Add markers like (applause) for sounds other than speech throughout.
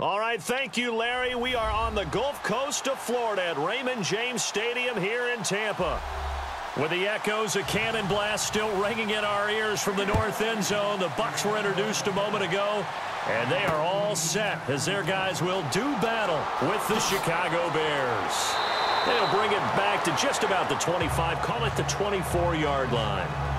All right, thank you, Larry. We are on the Gulf Coast of Florida at Raymond James Stadium here in Tampa. With the echoes of cannon blast still ringing in our ears from the north end zone, the Bucs were introduced a moment ago, and they are all set as their guys will do battle with the Chicago Bears. They'll bring it back to just about the 25, call it the 24-yard line.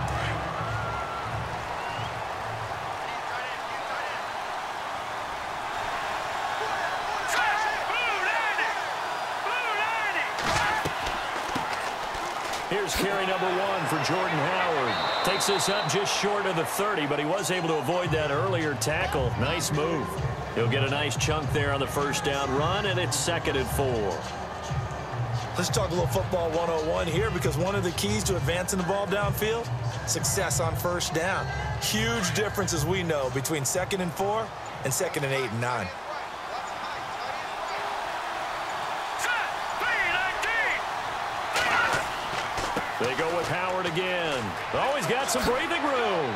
Here's carry number one for Jordan Howard. Takes this up just short of the 30, but he was able to avoid that earlier tackle. Nice move. He'll get a nice chunk there on the first down run, and it's second and four. Let's talk a little football 101 here because one of the keys to advancing the ball downfield, success on first down. Huge difference, as we know, between second and four and second and eight and nine. They go with Howard again. Oh, he's got some breathing room.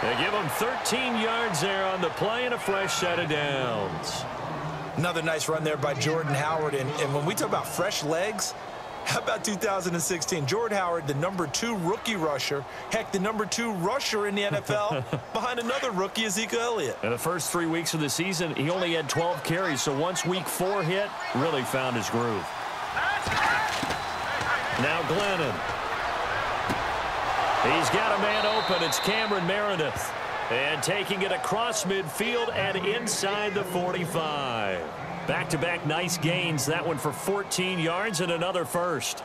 They give him 13 yards there on the play and a fresh set of downs. Another nice run there by Jordan Howard. And, and when we talk about fresh legs, how about 2016? Jordan Howard, the number two rookie rusher. Heck, the number two rusher in the NFL (laughs) behind another rookie, Ezekiel Elliott. In the first three weeks of the season, he only had 12 carries. So once week four hit, really found his groove. Now Glennon. He's got a man open. It's Cameron Meredith. And taking it across midfield and inside the 45. Back-to-back -back nice gains. That one for 14 yards and another first.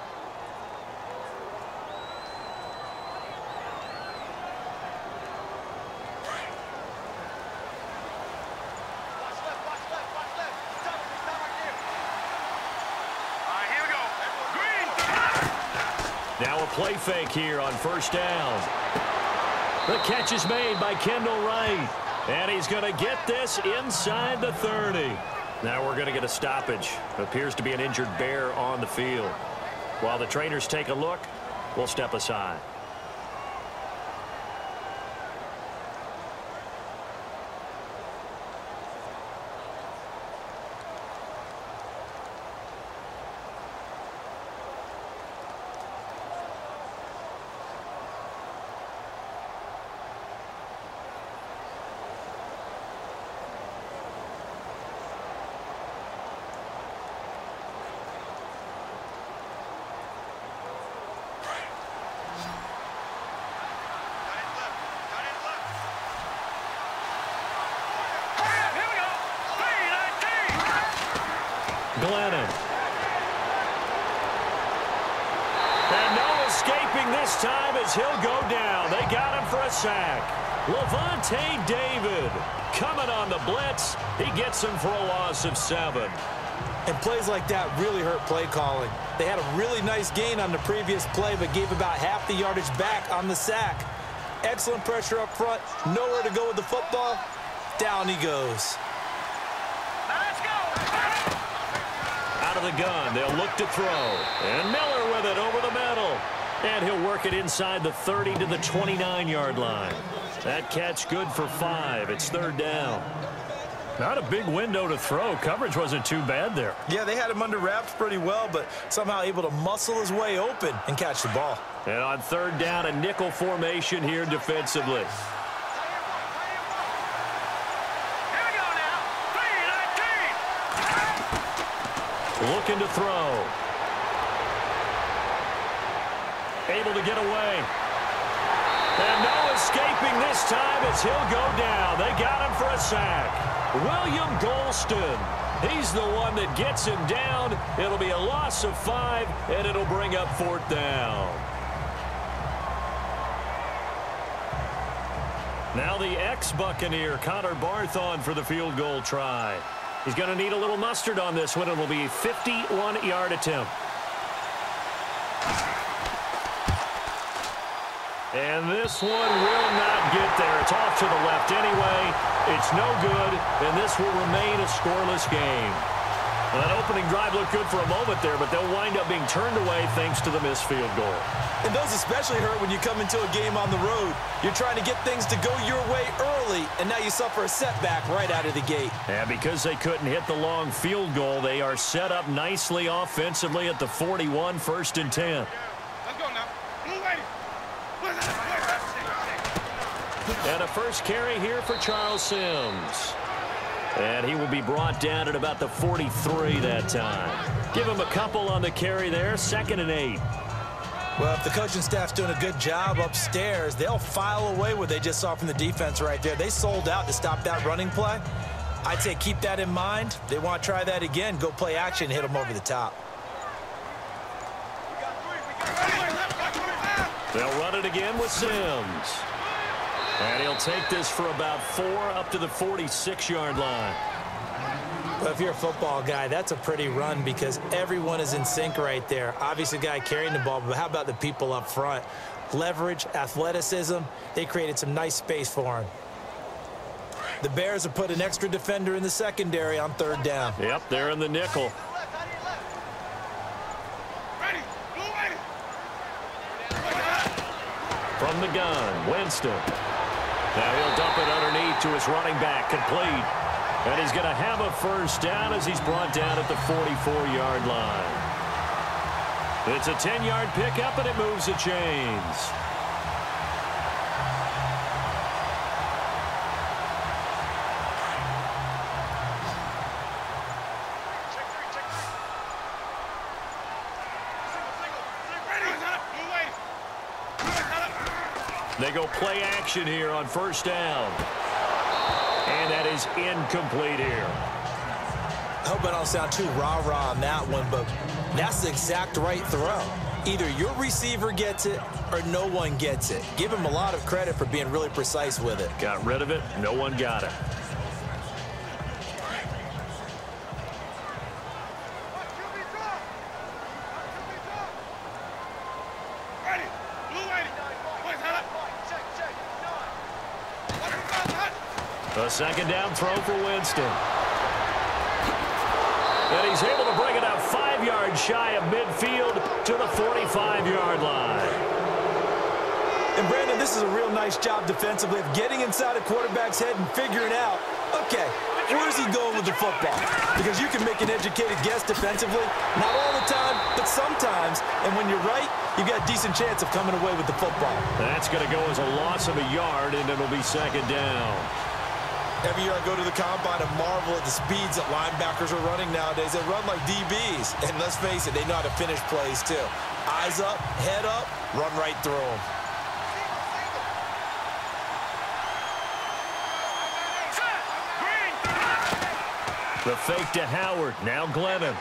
Now a play fake here on first down. The catch is made by Kendall Wright. And he's going to get this inside the 30. Now we're going to get a stoppage. Appears to be an injured bear on the field. While the trainers take a look, we'll step aside. Glennon. And no escaping this time as he'll go down. They got him for a sack. Lavonte David coming on the blitz. He gets him for a loss of seven. And plays like that really hurt play calling. They had a really nice gain on the previous play, but gave about half the yardage back on the sack. Excellent pressure up front. Nowhere to go with the football. Down he goes. Out of the gun, they'll look to throw. And Miller with it over the middle. And he'll work it inside the 30 to the 29-yard line. That catch good for five. It's third down. Not a big window to throw. Coverage wasn't too bad there. Yeah, they had him under wraps pretty well, but somehow able to muscle his way open and catch the ball. And on third down, a nickel formation here defensively. Looking to throw. Able to get away. And no escaping this time as he'll go down. They got him for a sack. William Gholston. He's the one that gets him down. It'll be a loss of five, and it'll bring up fourth down. Now the ex-Buccaneer, Connor Barth on, for the field goal try. He's going to need a little mustard on this one. It'll be a 51-yard attempt. And this one will not get there. It's off to the left anyway. It's no good, and this will remain a scoreless game. Well, that opening drive looked good for a moment there, but they'll wind up being turned away thanks to the missed field goal. And those especially hurt when you come into a game on the road. You're trying to get things to go your way early, and now you suffer a setback right out of the gate. And because they couldn't hit the long field goal, they are set up nicely offensively at the 41, first and 10. And a first carry here for Charles Sims. And he will be brought down at about the 43 that time. Give him a couple on the carry there, second and eight. Well, if the coaching staff's doing a good job upstairs, they'll file away what they just saw from the defense right there. They sold out to stop that running play. I'd say keep that in mind. They want to try that again. Go play action, hit them over the top. They'll run it again with Sims. And he'll take this for about four up to the 46-yard line. But if you're a football guy, that's a pretty run because everyone is in sync right there. Obviously, guy carrying the ball, but how about the people up front? Leverage, athleticism, they created some nice space for him. The Bears have put an extra defender in the secondary on third down. Yep, they're in the nickel. From the gun, Winston. Now he'll dump it underneath to his running back, complete. And he's going to have a first down as he's brought down at the 44-yard line. It's a 10-yard pickup, and it moves the chains. They go play action here on first down. And that is incomplete here. I hope I don't sound too rah-rah on that one, but that's the exact right throw. Either your receiver gets it or no one gets it. Give him a lot of credit for being really precise with it. Got rid of it. No one got it. Second down throw for Winston. And he's able to bring it out five yards shy of midfield to the 45-yard line. And Brandon, this is a real nice job defensively of getting inside a quarterback's head and figuring out, okay, where's he going with the football? Because you can make an educated guess defensively, not all the time, but sometimes. And when you're right, you've got a decent chance of coming away with the football. That's going to go as a loss of a yard, and it'll be second down. Every year I go to the combine and marvel at the speeds that linebackers are running nowadays. They run like DBs. And let's face it, they know how to finish plays too. Eyes up, head up, run right through them. The fake to Howard. Now Glennon.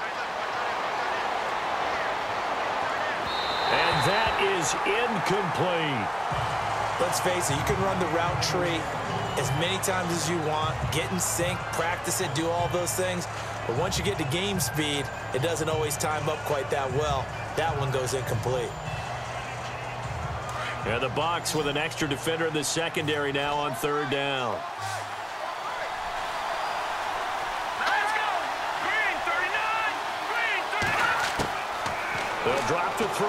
And that is incomplete. Let's face it, you can run the route tree as many times as you want, get in sync, practice it, do all those things. But once you get to game speed, it doesn't always time up quite that well. That one goes incomplete. Yeah, the box with an extra defender in the secondary now on third down. They'll drop to throw.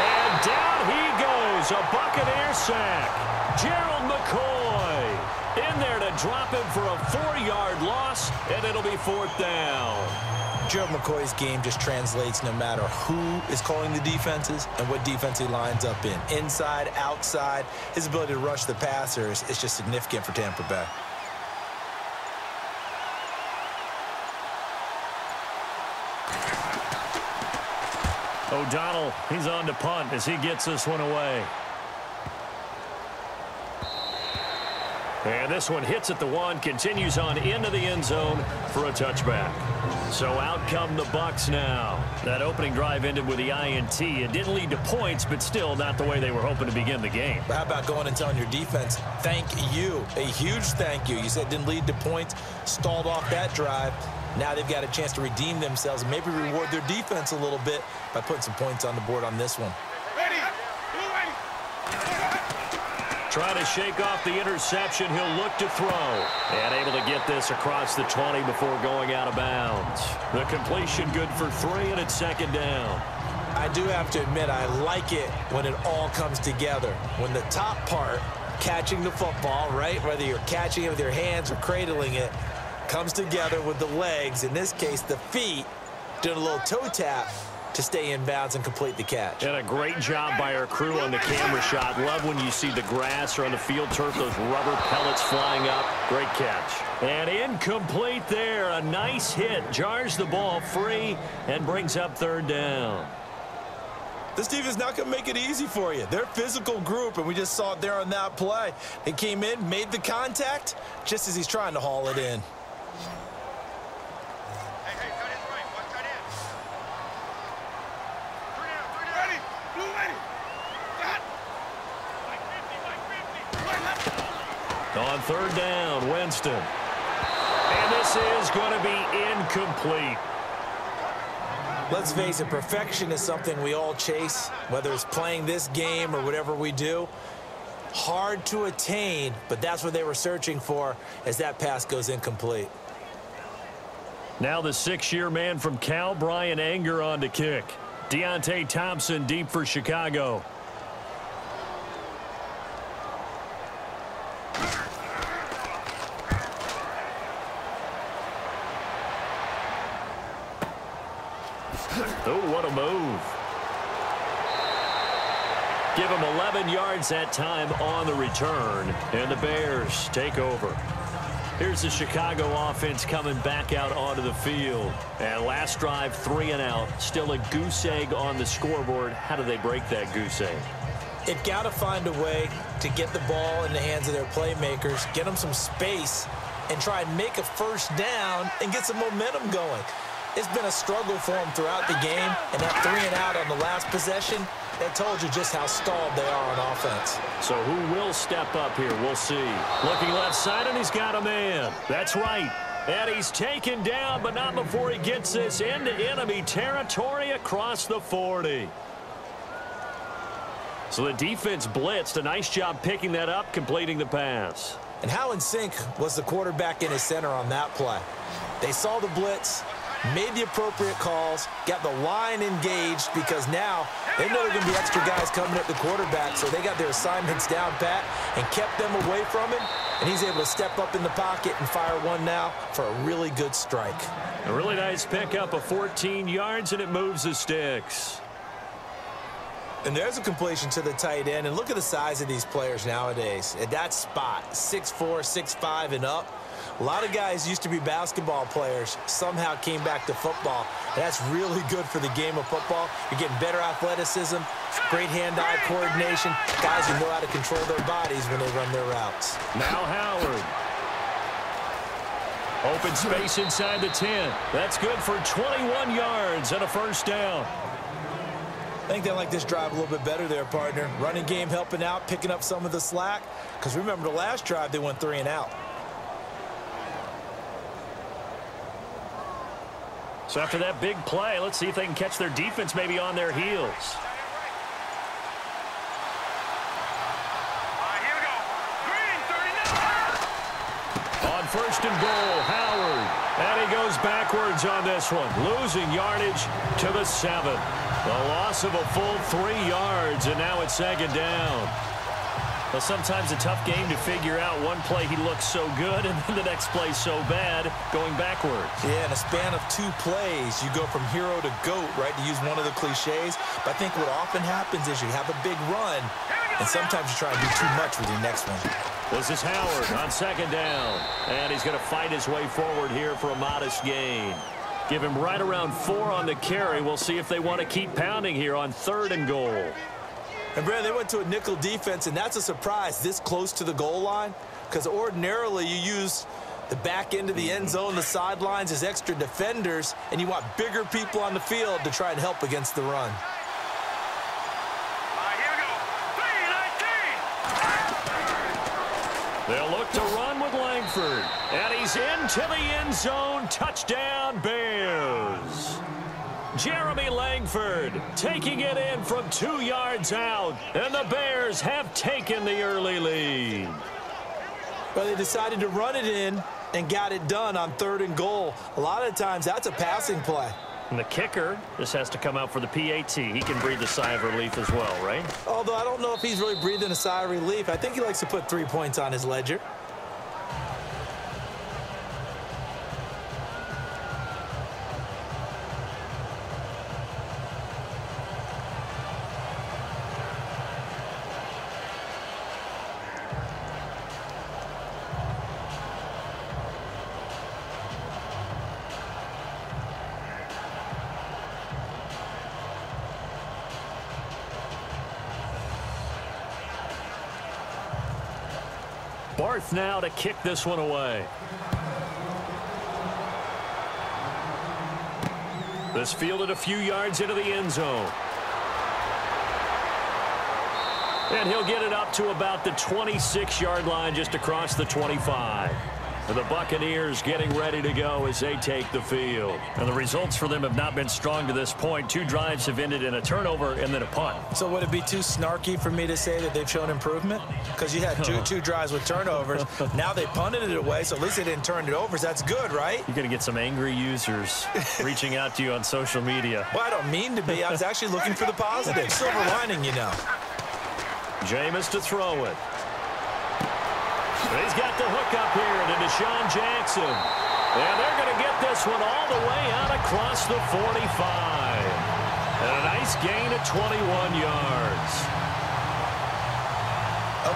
And down he goes, a Buccaneer sack. Gerald McCoy in there to drop him for a four-yard loss, and it'll be fourth down. Gerald McCoy's game just translates no matter who is calling the defenses and what defense he lines up in. Inside, outside, his ability to rush the passers is just significant for Tampa Bay. O'Donnell, he's on to punt as he gets this one away. And this one hits at the one, continues on into the end zone for a touchback. So out come the Bucs now. That opening drive ended with the INT. It didn't lead to points, but still not the way they were hoping to begin the game. How about going and telling your defense, thank you, a huge thank you. You said didn't lead to points, stalled off that drive. Now they've got a chance to redeem themselves and maybe reward their defense a little bit by putting some points on the board on this one. Ready. Trying to shake off the interception. He'll look to throw. And able to get this across the 20 before going out of bounds. The completion good for three, and it's second down. I do have to admit, I like it when it all comes together. When the top part, catching the football, right, whether you're catching it with your hands or cradling it, comes together with the legs, in this case the feet, doing a little toe tap to stay in bounds and complete the catch. And a great job by our crew on the camera shot. Love when you see the grass or on the field turf, those rubber pellets flying up. Great catch. And incomplete there. A nice hit. Jars the ball free and brings up third down. This defense not going to make it easy for you. They're a physical group, and we just saw it there on that play. They came in, made the contact, just as he's trying to haul it in. Third down, Winston. And this is going to be incomplete. Let's face it, perfection is something we all chase, whether it's playing this game or whatever we do. Hard to attain, but that's what they were searching for as that pass goes incomplete. Now the six-year man from Cal, Bryan Anger on to kick. Deonte Thompson deep for Chicago. Oh, what a move. Give him 11 yards that time on the return. And the Bears take over. Here's the Chicago offense coming back out onto the field. And last drive, three and out. Still a goose egg on the scoreboard. How do they break that goose egg? They've got to find a way to get the ball in the hands of their playmakers, get them some space, and try and make a first down and get some momentum going. It's been a struggle for them throughout the game, and that three and out on the last possession, that told you just how stalled they are on offense. So who will step up here? We'll see. Looking left side, and he's got a man. That's right. And he's taken down, but not before he gets this into enemy territory across the 40. So the defense blitzed. A nice job picking that up, completing the pass. And how in sync was the quarterback in his center on that play? They saw the blitz, made the appropriate calls, got the line engaged because now they know there are going to be extra guys coming at the quarterback, so they got their assignments down pat and kept them away from him, and he's able to step up in the pocket and fire one now for a really good strike. A really nice pickup of 14 yards, and it moves the sticks. And there's a completion to the tight end, and look at the size of these players nowadays. At that spot, 6'4", 6'5", and up, a lot of guys used to be basketball players, somehow came back to football. That's really good for the game of football. You're getting better athleticism, great hand-eye coordination, guys who know how to control their bodies when they run their routes. Now Howard. Open space inside the 10. That's good for 21 yards and a first down. I think they like this drive a little bit better there, partner. Running game helping out, picking up some of the slack. Because remember, the last drive, they went three and out. So after that big play, let's see if they can catch their defense maybe on their heels. On first and goal, Howard. And he goes backwards on this one, losing yardage to the seven. The loss of a full three yards, and now it's second down. Well, sometimes a tough game to figure out. One play he looks so good, and then the next play so bad, going backwards. Yeah, in a span of two plays, you go from hero to GOAT, right, to use one of the cliches. But I think what often happens is you have a big run, and sometimes you try and do too much with your next one. This is Howard on second down, and he's going to fight his way forward here for a modest gain. Give him right around four on the carry. We'll see if they want to keep pounding here on third and goal. And, Brad, they went to a nickel defense, and that's a surprise this close to the goal line because ordinarily you use the back end of the end zone, the sidelines as extra defenders, and you want bigger people on the field to try and help against the run. They'll look to run with Langford. And he's into the end zone. Touchdown, Bears. Jeremy Langford taking it in from two yards out. And the Bears have taken the early lead. Well, they decided to run it in and got it done on third and goal. A lot of times that's a passing play. And the kicker just has to come out for the PAT. He can breathe a sigh of relief as well, right? Although I don't know if he's really breathing a sigh of relief. I think he likes to put three points on his ledger. Now to kick this one away. This fielded a few yards into the end zone. And he'll get it up to about the 26-yard line just across the 25. And the Buccaneers getting ready to go as they take the field. And the results for them have not been strong to this point. Two drives have ended in a turnover and then a punt. So would it be too snarky for me to say that they've shown improvement? Because you had two (laughs) two drives with turnovers. now they punted it away, so at least they didn't turn it over. So that's good, right? You're going to get some angry users reaching out to you on social media. Well, I don't mean to be. I was actually looking for the positive. Silver lining, you know. Jameis to throw it. He's got the hook up here to DeSean Jackson. And they're going to get this one all the way out across the 45. And a nice gain of 21 yards.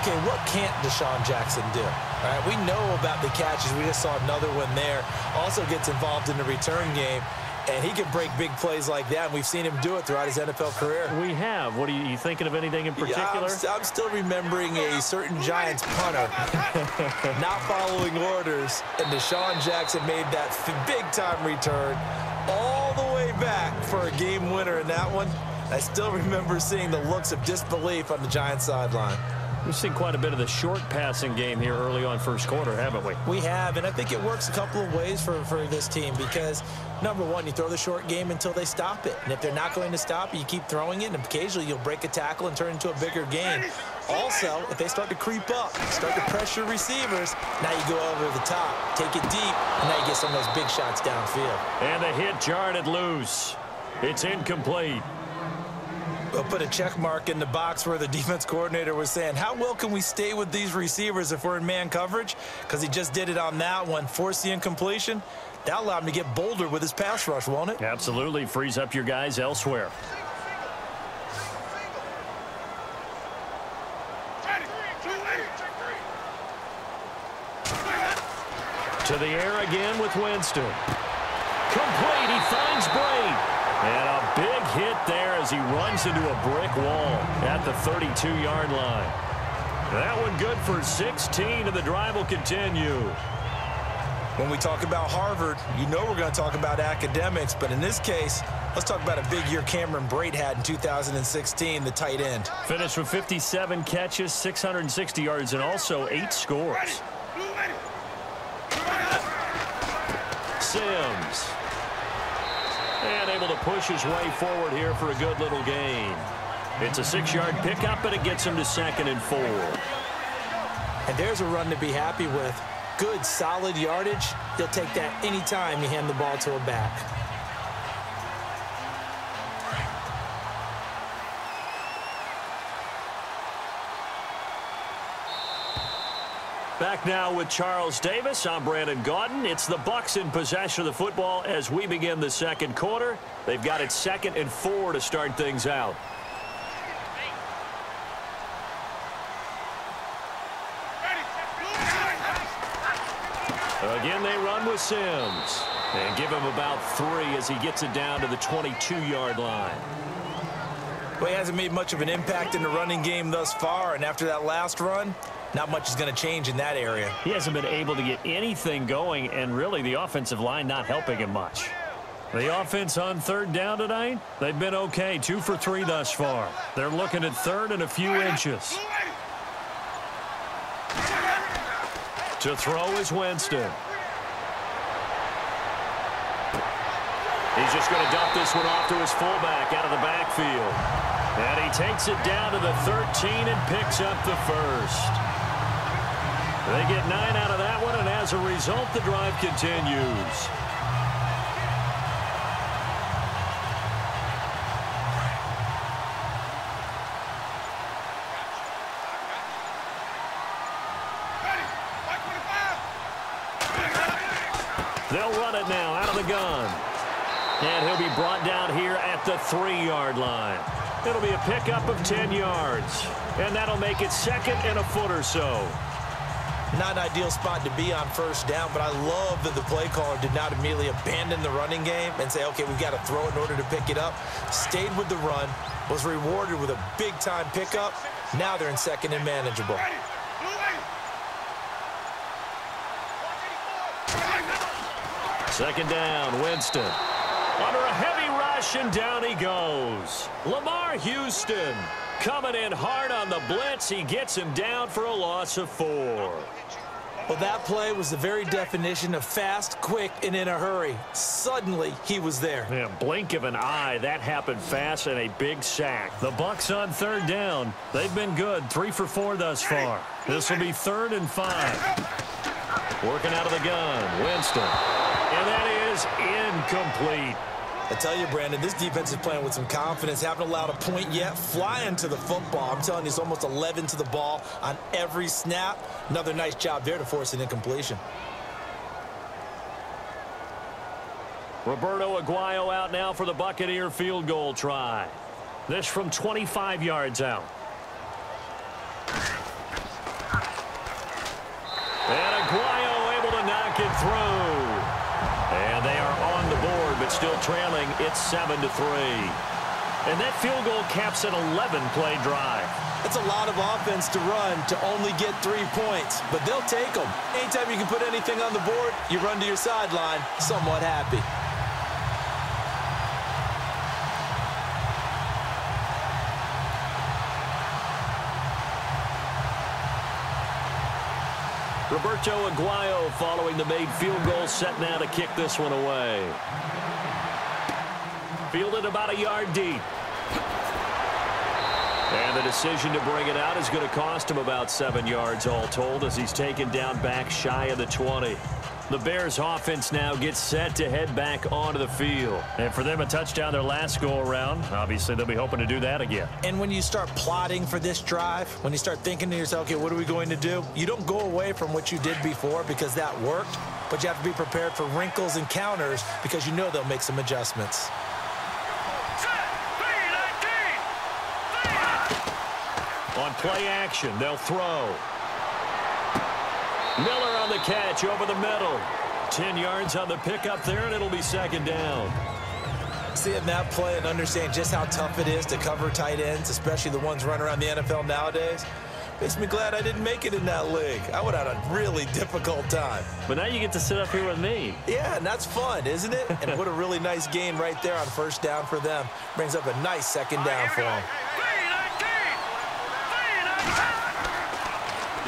Okay, what can't DeSean Jackson do? All right, we know about the catches. We just saw another one there. Also gets involved in the return game. And he can break big plays like that, and we've seen him do it throughout his NFL career. We have. What are you, you thinking of anything in particular? Yeah, I'm, I'm, still remembering a certain Giants punter (laughs) not following orders, and DeSean Jackson made that big-time return all the way back for a game winner in that one. I still remember seeing the looks of disbelief on the Giants sideline. We've seen quite a bit of the short passing game here early on first quarter, haven't we? We have, and I think it works a couple of ways for, for this team because, number one, you throw the short game until they stop it. And if they're not going to stop it, you keep throwing it, and occasionally you'll break a tackle and turn into a bigger game. Also, if they start to creep up, start to pressure receivers, now you go over the top, take it deep, and now you get some of those big shots downfield. And the hit jarred it loose. It's incomplete. Put a check mark in the box where the (laughs) defense coordinator was saying, how well can we stay with these receivers if we're in man coverage? Because he just did it on that one, force the incompletion. That allowed him to get bolder with his pass rush, won't it? Absolutely. Frees up your guys elsewhere. To the air again with Winston. Complete. He finds Brate. And as he runs into a brick wall at the 32-yard line. That one good for 16, and the drive will continue. When we talk about Harvard, you know we're going to talk about academics, but in this case, let's talk about a big year Cameron Brate had in 2016, the tight end. Finished with 57 catches, 660 yards, and also eight scores. Sims and able to push his way forward here for a good little gain. It's a six-yard pickup, but it gets him to second and four. And there's a run to be happy with. Good, solid yardage. He'll take that anytime you hand the ball to a back. Back now with Charles Davis. I'm Brandon Gaudin. It's the Bucs in possession of the football as we begin the second quarter. They've got it second and four to start things out. Again, they run with Sims. And give him about three as he gets it down to the 22-yard line. Well, he hasn't made much of an impact in the running game thus far, and after that last run, not much is going to change in that area. He hasn't been able to get anything going, and really the offensive line not helping him much. The offense on third down tonight, they've been okay. Two for three thus far. They're looking at third and a few inches. To throw is Winston. He's just going to dump this one off to his fullback out of the backfield. And he takes it down to the 13 and picks up the first. They get nine out of that one, and as a result, the drive continues. They'll run it now out of the gun. And he'll be brought down here at the three-yard line. It'll be a pickup of 10 yards. And that'll make it second and a foot or so. Not an ideal spot to be on first down, but I love that the play caller did not immediately abandon the running game and say, okay, we've got to throw it in order to pick it up. Stayed with the run, was rewarded with a big-time pickup. Now they're in second and manageable. Second down, Winston. Under a heavy and down he goes. Lamar Houston coming in hard on the blitz. He gets him down for a loss of four. Well, that play was the very definition of fast, quick, and in a hurry. Suddenly, he was there. Yeah, blink of an eye. That happened fast and a big sack. The Bucs on third down. They've been good. Three for four thus far. This will be third and five. Working out of the gun. Winston. And that is incomplete. I tell you, Brandon, this defense is playing with some confidence. Haven't allowed a point yet. Flying to the football. I'm telling you, it's almost 11 to the ball on every snap. Another nice job there to force an incompletion. Roberto Aguayo out now for the Buccaneer field goal try. This from 25 yards out. And Aguayo able to knock it through. And they are on the board, but still trailing. It's 7 to three. And that field goal caps an 11-play drive. That's a lot of offense to run to only get three points, but they'll take them. Anytime you can put anything on the board, you run to your sideline somewhat happy. Roberto Aguayo following the made field goal set now to kick this one away. Fielded about a yard deep. And the decision to bring it out is going to cost him about seven yards all told as he's taken down back shy of the 20. The Bears offense now gets set to head back onto the field. And for them, a touchdown their last go-around. Obviously, they'll be hoping to do that again. And when you start plotting for this drive, when you start thinking to yourself, okay, what are we going to do? You don't go away from what you did before because that worked, but you have to be prepared for wrinkles and counters because you know they'll make some adjustments. On play action, they'll throw. Miller on the catch over the middle. 10 yards on the pickup there, and it'll be second down. Seeing that play and understand just how tough it is to cover tight ends, especially the ones running around the NFL nowadays, makes me glad I didn't make it in that league. I would have had a really difficult time. But now you get to sit up here with me. Yeah, and that's fun, isn't it? and what a really nice game right there on first down for them. Brings up a nice second down for them.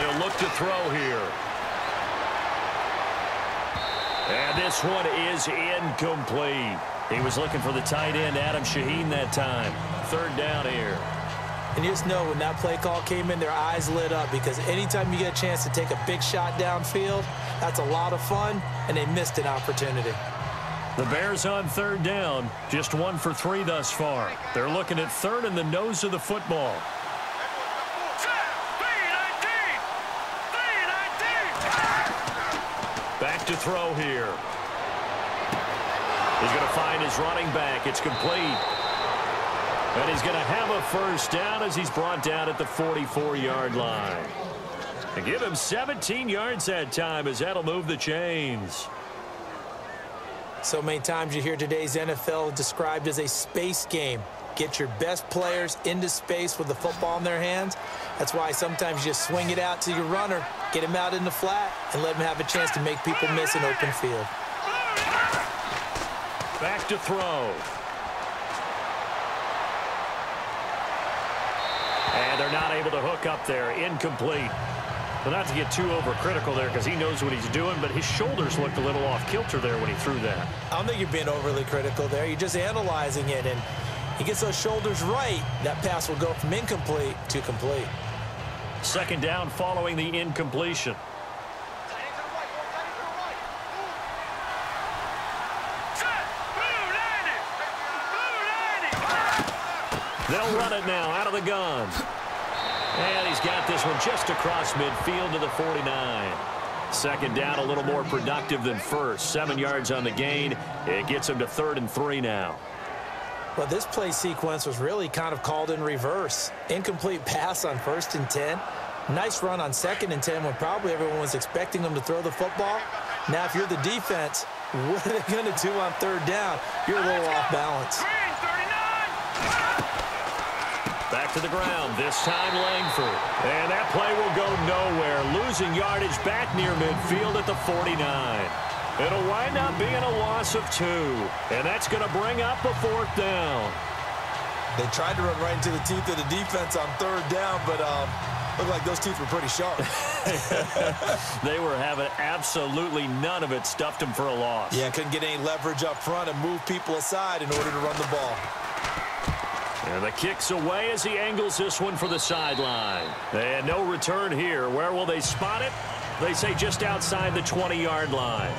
They'll look to throw here. And this one is incomplete. He was looking for the tight end, Adam Shaheen, that time. Third down here. And you just know when that play call came in, their eyes lit up because anytime you get a chance to take a big shot downfield, that's a lot of fun, and they missed an opportunity. The Bears on third down, just one for three thus far. They're looking at third in the nose of the football. Back to throw here. He's going to find his running back. It's complete. And he's going to have a first down as he's brought down at the 44-yard line. And give him 17 yards that time as that'll move the chains. So many times you hear today's NFL described as a space game. Get your best players into space with the football in their hands. That's why sometimes you just swing it out to your runner, get him out in the flat, and let him have a chance to make people miss an open field. Back to throw. And they're not able to hook up there. Incomplete. Well, not to get too overcritical there because he knows what he's doing, but his shoulders looked a little off kilter there when he threw that. I don't think you're being overly critical there. You're just analyzing it, and he gets those shoulders right. That pass will go from incomplete to complete. Second down following the incompletion. They'll run it now out of the gun. And he's got this one just across midfield to the 49. Second down a little more productive than first. Seven yards on the gain. It gets him to third and three now. Well, this play sequence was really kind of called in reverse. Incomplete pass on first and 10. Nice run on second and 10 when probably everyone was expecting them to throw the football. Now, if you're the defense, (laughs) what are they going to do on third down? You're a little off balance. Back to the ground, this time Langford. And that play will go nowhere, losing yardage back near midfield at the 49. It'll wind up being a loss of two, and that's going to bring up a fourth down. They tried to run right into the teeth of the defense on third down, but um, looked like those teeth were pretty sharp. (laughs) they were having absolutely none of it, stuffed them for a loss. Yeah, couldn't get any leverage up front and move people aside in order to run the ball. And the kick's away as he angles this one for the sideline. And no return here. Where will they spot it? They say just outside the 20-yard line.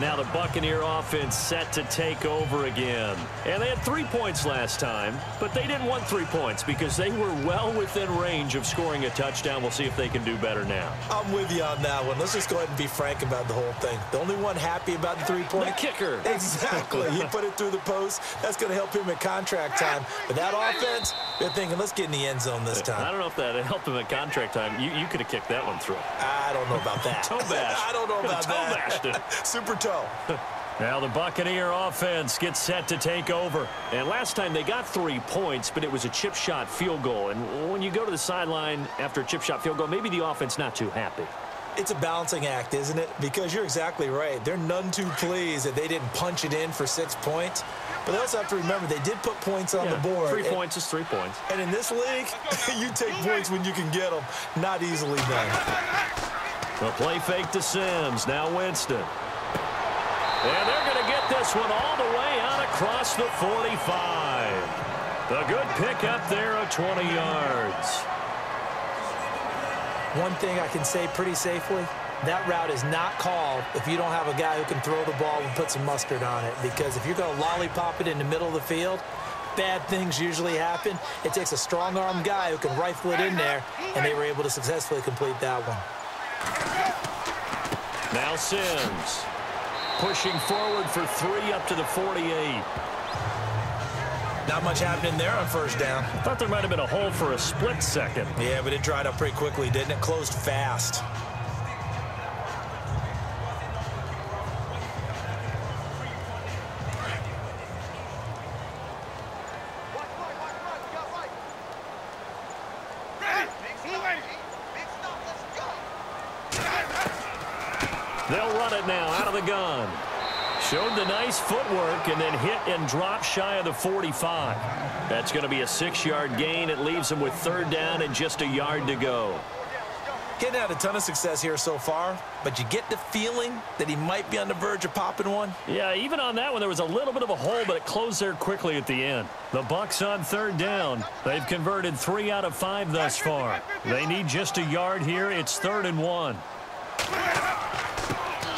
Now the Buccaneer offense set to take over again. And they had three points last time, but they didn't want three points because they were well within range of scoring a touchdown. We'll see if they can do better now. I'm with you on that one. Let's just go ahead and be frank about the whole thing. The only one happy about the three-point... The kicker. (laughs) Exactly. he put it through the post. That's going to help him at contract time. But that offense, they're thinking, let's get in the end zone this time. I don't know if that helped him at contract time. You, you could have kicked that one through. I don't know about that. toe bash. (laughs) I don't know about toe that. bashed it. (laughs) Super toe. (laughs) Now the Buccaneer offense gets set to take over. And last time they got three points, but it was a chip shot field goal. And when you go to the sideline after a chip shot field goal, maybe the offense not too happy. It's a balancing act, isn't it? Because you're exactly right. They're none too pleased that they didn't punch it in for six points. But they also have to remember they did put points on yeah, the board. Three and, points is three points. And in this league, (laughs) you take points when you can get them. Not easily done. The play fake to Sims. Now Winston. And they're going to get this one all the way out across the 45. The good pick up there of 20 yards. One thing I can say pretty safely, that route is not called if you don't have a guy who can throw the ball and put some mustard on it. Because if you're going to lollipop it in the middle of the field, bad things usually happen. It takes a strong-arm guy who can rifle it in there, and they were able to successfully complete that one. Now Sims pushing forward for three up to the 48. Not much happening there on first down. I thought there might have been a hole for a split second. Yeah, but it dried up pretty quickly, didn't it? Closed fast. They'll run it gun. Showed the nice footwork and then hit and drop shy of the 45. That's going to be a six-yard gain. It leaves him with third down and just a yard to go. Getting out a ton of success here so far, but you get the feeling that he might be on the verge of popping one. Yeah, even on that one, there was a little bit of a hole, but it closed there quickly at the end. The Bucs on third down. They've converted three out of five thus far. They need just a yard here. It's third and one.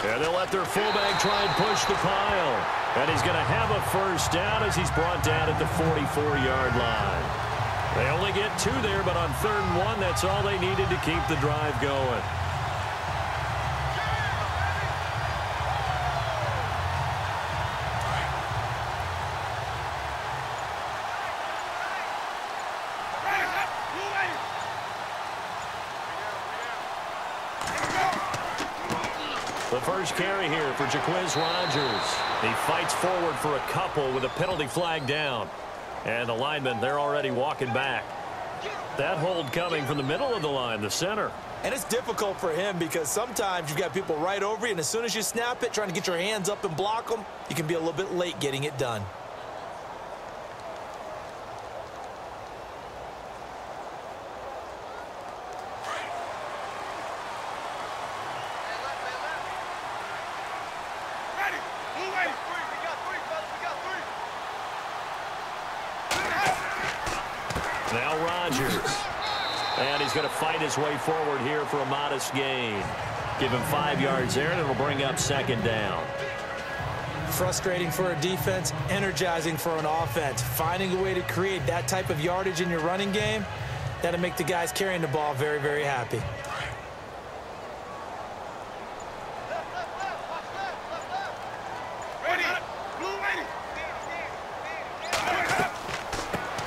And they'll let their fullback try and push the pile. And he's going to have a first down as he's brought down at the 44-yard line. They only get two there, but on third and one, that's all they needed to keep the drive going. The first carry here for Jacquizz Rodgers. He fights forward for a couple with a penalty flag down. And the linemen, they're already walking back. That hold coming from the middle of the line, the center. And it's difficult for him because sometimes you've got people right over you, and as soon as you snap it, trying to get your hands up and block them, you can be a little bit late getting it done. And he's going to fight his way forward here for a modest gain. Give him five yards there, and it'll bring up second down. Frustrating for a defense, energizing for an offense. Finding a way to create that type of yardage in your running game, that'll make the guys carrying the ball very, very happy.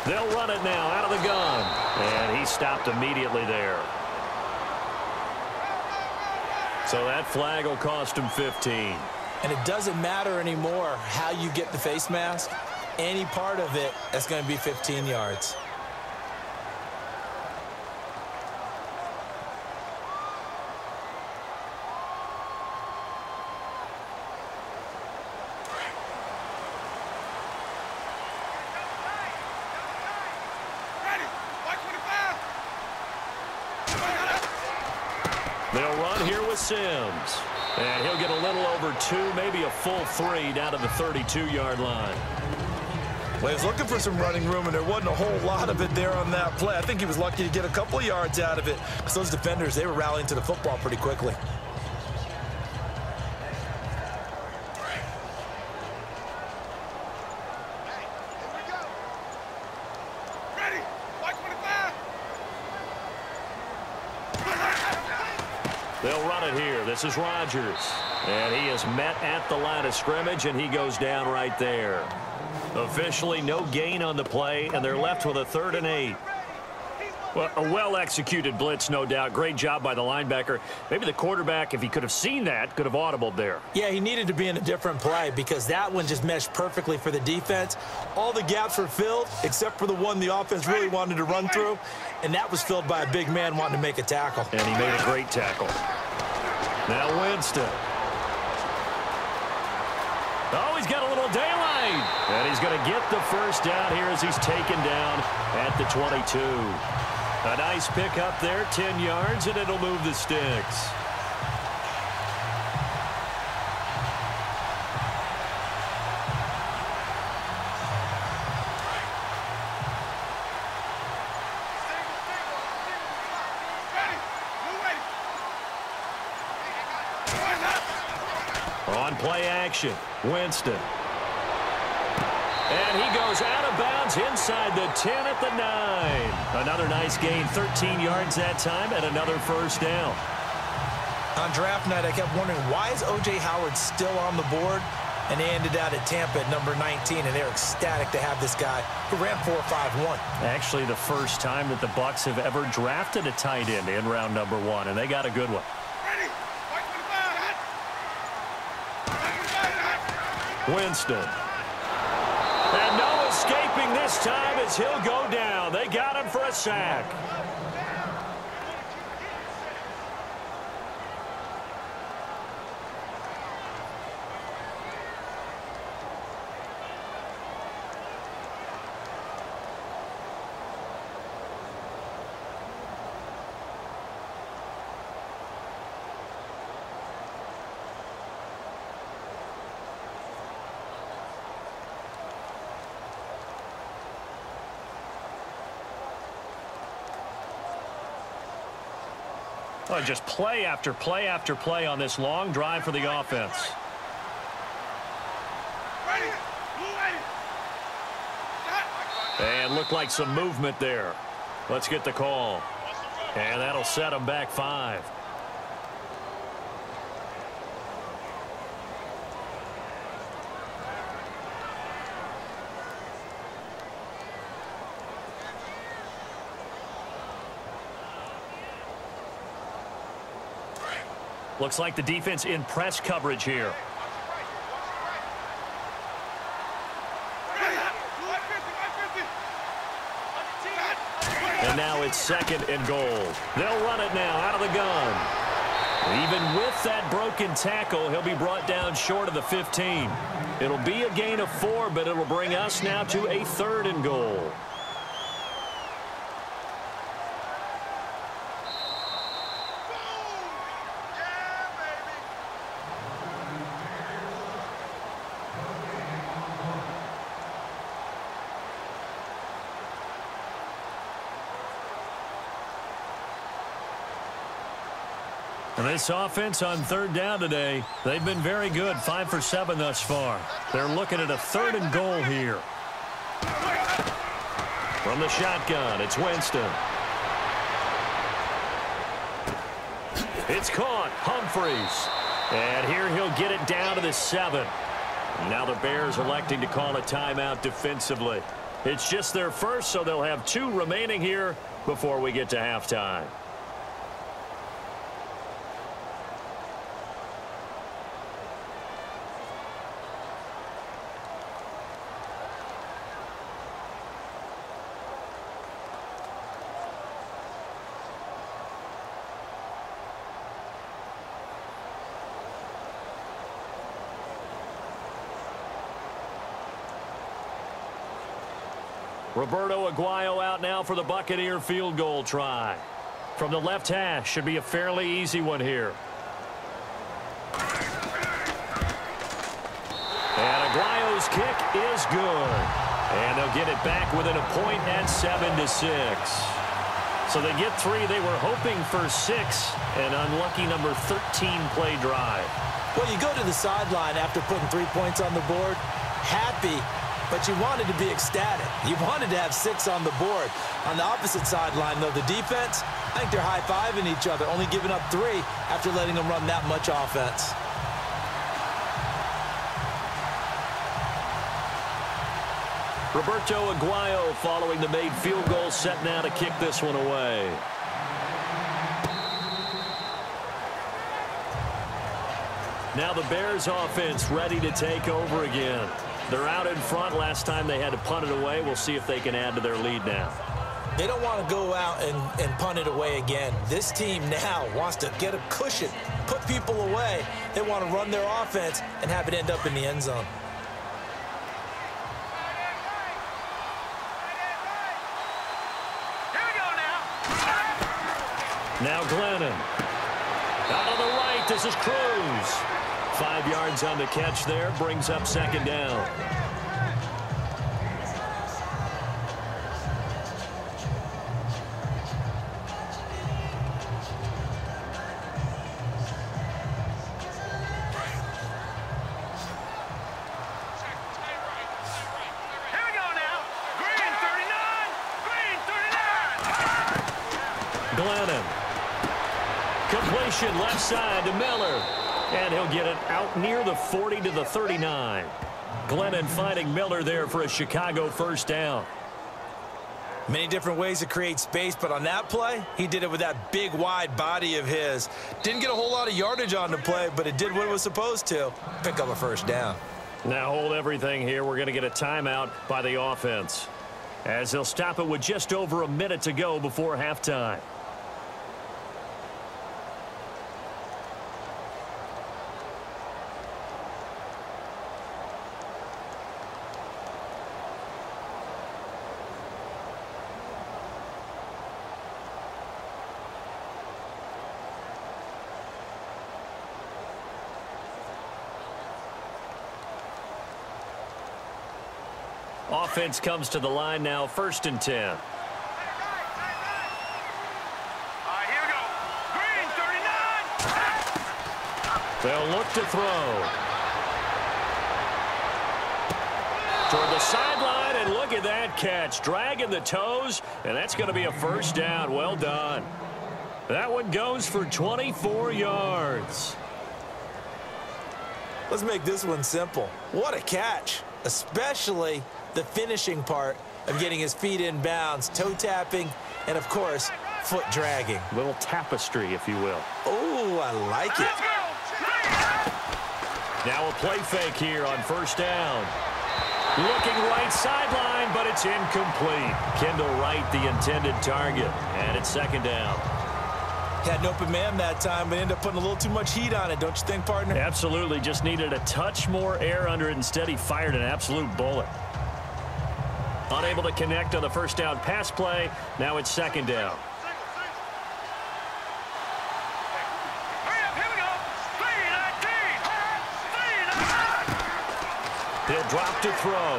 They'll run it now out of the gun. And he stopped immediately there. So that flag will cost him 15. And it doesn't matter anymore how you get the face mask. Any part of it, that's going to be 15 yards. They'll run here with Sims. And he'll get a little over two, maybe a full three down to the 32-yard line. Well, he was looking for some running room, and there wasn't a whole lot of it there on that play. I think he was lucky to get a couple of yards out of it because those defenders, they were rallying to the football pretty quickly. They'll run it here. This is Rodgers. And he is met at the line of scrimmage, and he goes down right there. Officially, no gain on the play, and they're left with a third and eight. Well, a well-executed blitz, no doubt. Great job by the linebacker. Maybe the quarterback, if he could have seen that, could have audibled there. Yeah, he needed to be in a different play because that one just meshed perfectly for the defense. All the gaps were filled except for the one the offense really wanted to run through, and that was filled by a big man wanting to make a tackle. And he made a great tackle. Now Winston. Oh, he's got a little daylight. And he's going to get the first down here as he's taken down at the 22. A nice pick up there, 10 yards, and it'll move the sticks. On play action, Winston. And he goes out of bounds inside the 10 at the 9. Another nice gain, 13 yards that time, and another first down. On draft night, I kept wondering, why is O.J. Howard still on the board? And they ended out at Tampa at number 19, and they're ecstatic to have this guy who ran 4.51. Actually, the first time that the Bucs have ever drafted a tight end in round number one, and they got a good one. Winston. And no escaping this time as he'll go down. They got him for a sack. Oh, just play after play after play on this long drive for the offense. And looked like some movement there. Let's get the call. And that'll set them back five. Looks like the defense in press coverage here. And now it's second and goal. They'll run it now out of the gun. Even with that broken tackle, he'll be brought down short of the 15. It'll be a gain of four, but it'll bring us now to a third and goal. This offense on third down today, they've been very good, five for seven thus far. They're looking at a third and goal here. From the shotgun, it's Winston. It's caught, Humphries. And here he'll get it down to the seven. Now the Bears electing to call a timeout defensively. It's just their first, so they'll have two remaining here before we get to halftime. Roberto Aguayo out now for the Buccaneer field goal try. From the left hash, should be a fairly easy one here. And Aguayo's kick is good. And they'll get it back within a point at 7 to six. So they get three. They were hoping for six. An unlucky number 13 play drive. Well, you go to the sideline after putting three points on the board, happy but you wanted to be ecstatic. You wanted to have six on the board. On the opposite sideline, though, the defense, I think they're high-fiving each other, only giving up three after letting them run that much offense. Roberto Aguayo following the made field goal set now to kick this one away. Now the Bears offense ready to take over again. They're out in front. Last time they had to punt it away. We'll see if they can add to their lead now. They don't want to go out and, and punt it away again. This team now wants to get a cushion, put people away. They want to run their offense and have it end up in the end zone. Now Glennon. Out on the right, this is Cruz. Five yards on the catch there, brings up second down. 40 to the 39. Glennon finding Miller there for a Chicago first down. Many different ways to create space, but on that play, he did it with that big, wide body of his. Didn't get a whole lot of yardage on the play, but it did what it was supposed to. Pick up a first down. Now hold everything here. We're going to get a timeout by the offense. As they'll stop it with just over a minute to go before halftime. Offense comes to the line now, first and 10. They'll look to throw. Toward the sideline, and look at that catch. Dragging the toes, and that's going to be a first down. Well done. That one goes for 24 yards. Let's make this one simple. What a catch, especially the finishing part of getting his feet in bounds, toe tapping, and of course, foot dragging. Little tapestry, if you will. Oh, I like it. Now a play fake here on first down. Looking right sideline, but it's incomplete. Kendall Wright, the intended target. And it's second down. Had an open man that time, but ended up putting a little too much heat on it, don't you think, partner? Absolutely. Just needed a touch more air under it. Instead, he fired an absolute bullet. Unable to connect on the first down pass play. Now it's second down. He'll drop to throw.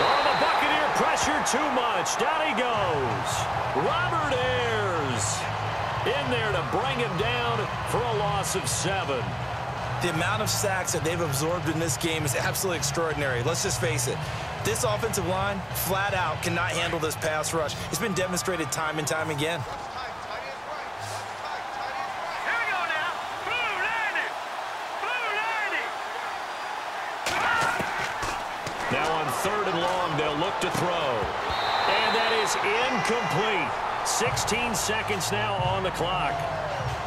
Oh, the Buccaneer pressure too much. Down he goes. Robert Ayers in there to bring him down for a loss of seven. The amount of sacks that they've absorbed in this game is absolutely extraordinary. Let's just face it. This offensive line, flat out, cannot handle this pass rush. It's been demonstrated time and time again. Now on third and long, they'll look to throw. And that is incomplete. 16 seconds now on the clock.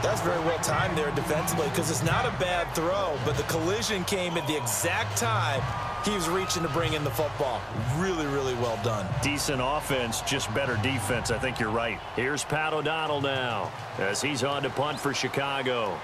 That's very well timed there defensively because it's not a bad throw, but the collision came at the exact time was reaching to bring in the football. Really, really well done. Decent offense, just better defense. I think you're right. Here's Pat O'Donnell now as he's on to punt for Chicago.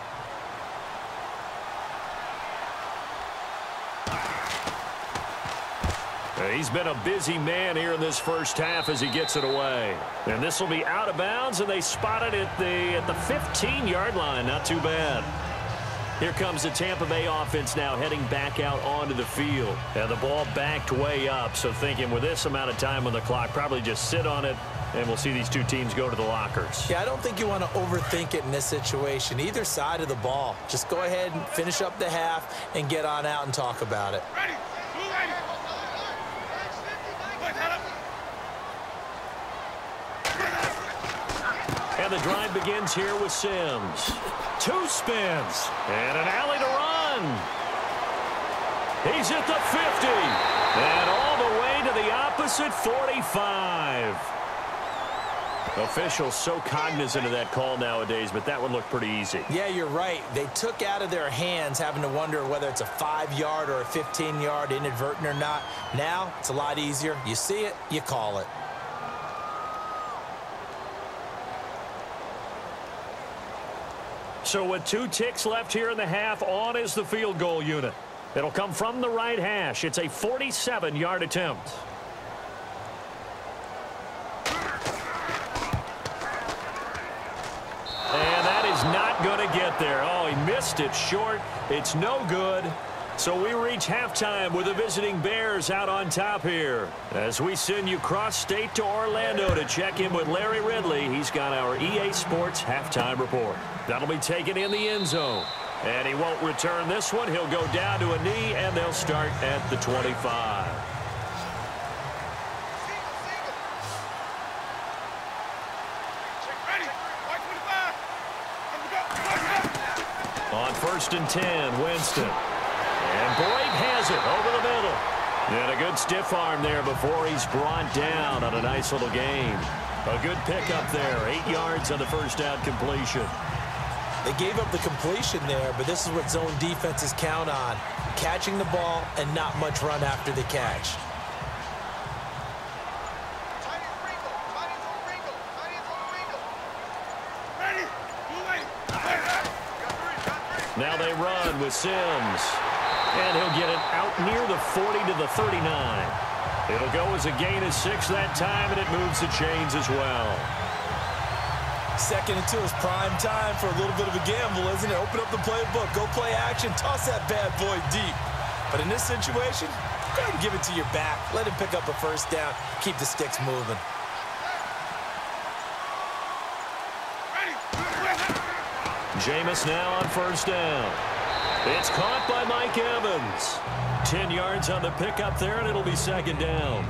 He's been a busy man here in this first half as he gets it away. And this will be out of bounds, and they spotted it at the at the 15-yard line. Not too bad. Here comes the Tampa Bay offense now heading back out onto the field. And the ball backed way up, so thinking with this amount of time on the clock, probably just sit on it, and we'll see these two teams go to the lockers. Yeah, I don't think you want to overthink it in this situation. Either side of the ball. Just go ahead and finish up the half and get on out and talk about it. Ready. And the drive begins here with Sims. Two spins. And an alley to run. He's at the 50. And all the way to the opposite 45. Officials so cognizant of that call nowadays, but that one looked pretty easy. Yeah, you're right. They took out of their hands having to wonder whether it's a five-yard or a 15-yard inadvertent or not. Now, it's a lot easier. You see it, you call it. So with two ticks left here in the half, on is the field goal unit. It'll come from the right hash. It's a 47-yard attempt. And that is not going to get there. Oh, he missed it short. It's no good. So we reach halftime with the visiting Bears out on top here. As we send you cross-state to Orlando to check in with Larry Ridley. He's got our EA Sports halftime report. That'll be taken in the end zone. And he won't return this one. He'll go down to a knee, and they'll start at the 25. On first and 10, Winston. And Boyd has it over the middle. And a good stiff arm there before he's brought down on a nice little game. A good pickup there. Eight yards on the first down completion. They gave up the completion there, but this is what zone defenses count on. Catching the ball and not much run after the catch. Now they run with Sims. And he'll get it out near the 40 to the 39. It'll go as a gain of six that time, and it moves the chains as well. Second and two is prime time for a little bit of a gamble, isn't it? Open up the playbook, go play action, toss that bad boy deep. But in this situation, go ahead and give it to your back. Let him pick up a first down. Keep the sticks moving. Jameis now on first down. It's caught by Mike Evans. 10 yards on the pickup there, and it'll be second down.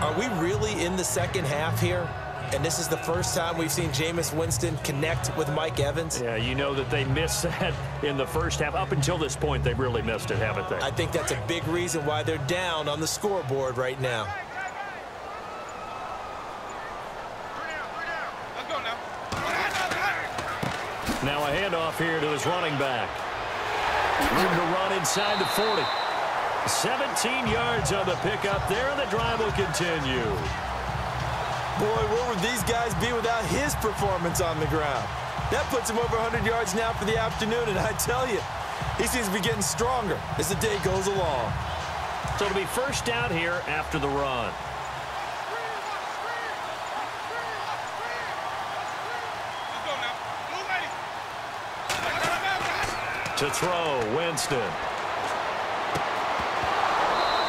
Are we really in the second half here? And this is the first time we've seen Jameis Winston connect with Mike Evans? Yeah, you know that they missed (laughs) that in the first half. Up until this point, they've really missed it, haven't they? I think that's a big reason why they're down on the scoreboard right now. Now a handoff here to his running back. Room to run inside the 40. 17 yards on the pickup there, and the drive will continue. Boy, where would these guys be without his performance on the ground? That puts him over 100 yards now for the afternoon, and I tell you, he seems to be getting stronger as the day goes along. So it'll be first down here after the run. To throw, Winston.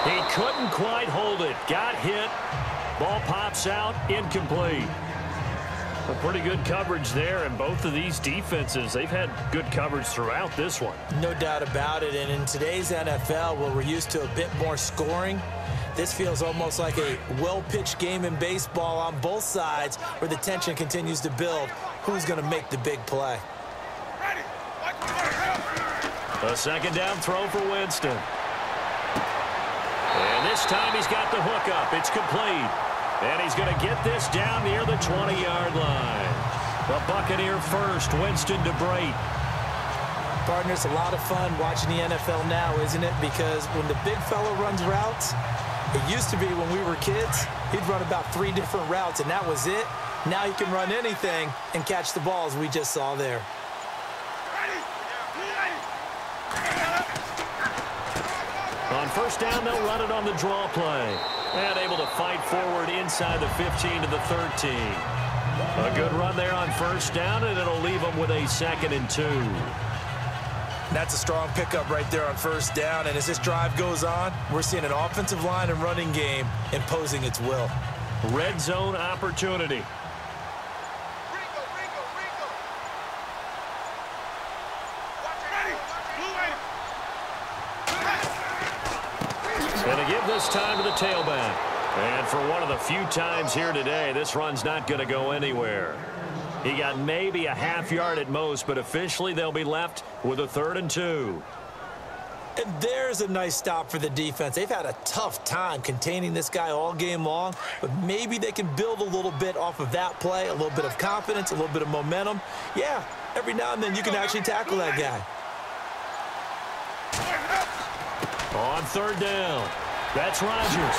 He couldn't quite hold it. Got hit. Ball pops out, incomplete. A pretty good coverage there, and both of these defenses, they've had good coverage throughout this one. No doubt about it, and in today's NFL, where we're used to a bit more scoring, this feels almost like a well-pitched game in baseball on both sides where the tension continues to build. Who's going to make the big play? A second down throw for Winston. And this time he's got the hook up. It's complete. And he's going to get this down near the 20-yard line. The Buccaneer first, Winston to Brate. Partner, it's a lot of fun watching the NFL now, isn't it? Because when the big fellow runs routes, it used to be when we were kids, he'd run about three different routes, and that was it. Now he can run anything and catch the balls we just saw there. On first down, they'll run it on the draw play. And able to fight forward inside the 15 to the 13. A good run there on first down, and it'll leave them with a second and two. That's a strong pickup right there on first down. And as this drive goes on, we're seeing an offensive line and running game imposing its will. Red zone opportunity. Going to give this time to the tailback. And for one of the few times here today, this run's not going to go anywhere. He got maybe a half yard at most, but officially they'll be left with a third and two. And there's a nice stop for the defense. They've had a tough time containing this guy all game long, but maybe they can build a little bit off of that play, a little bit of confidence, a little bit of momentum. Yeah, every now and then you can actually tackle that guy. On third down, that's Rodgers.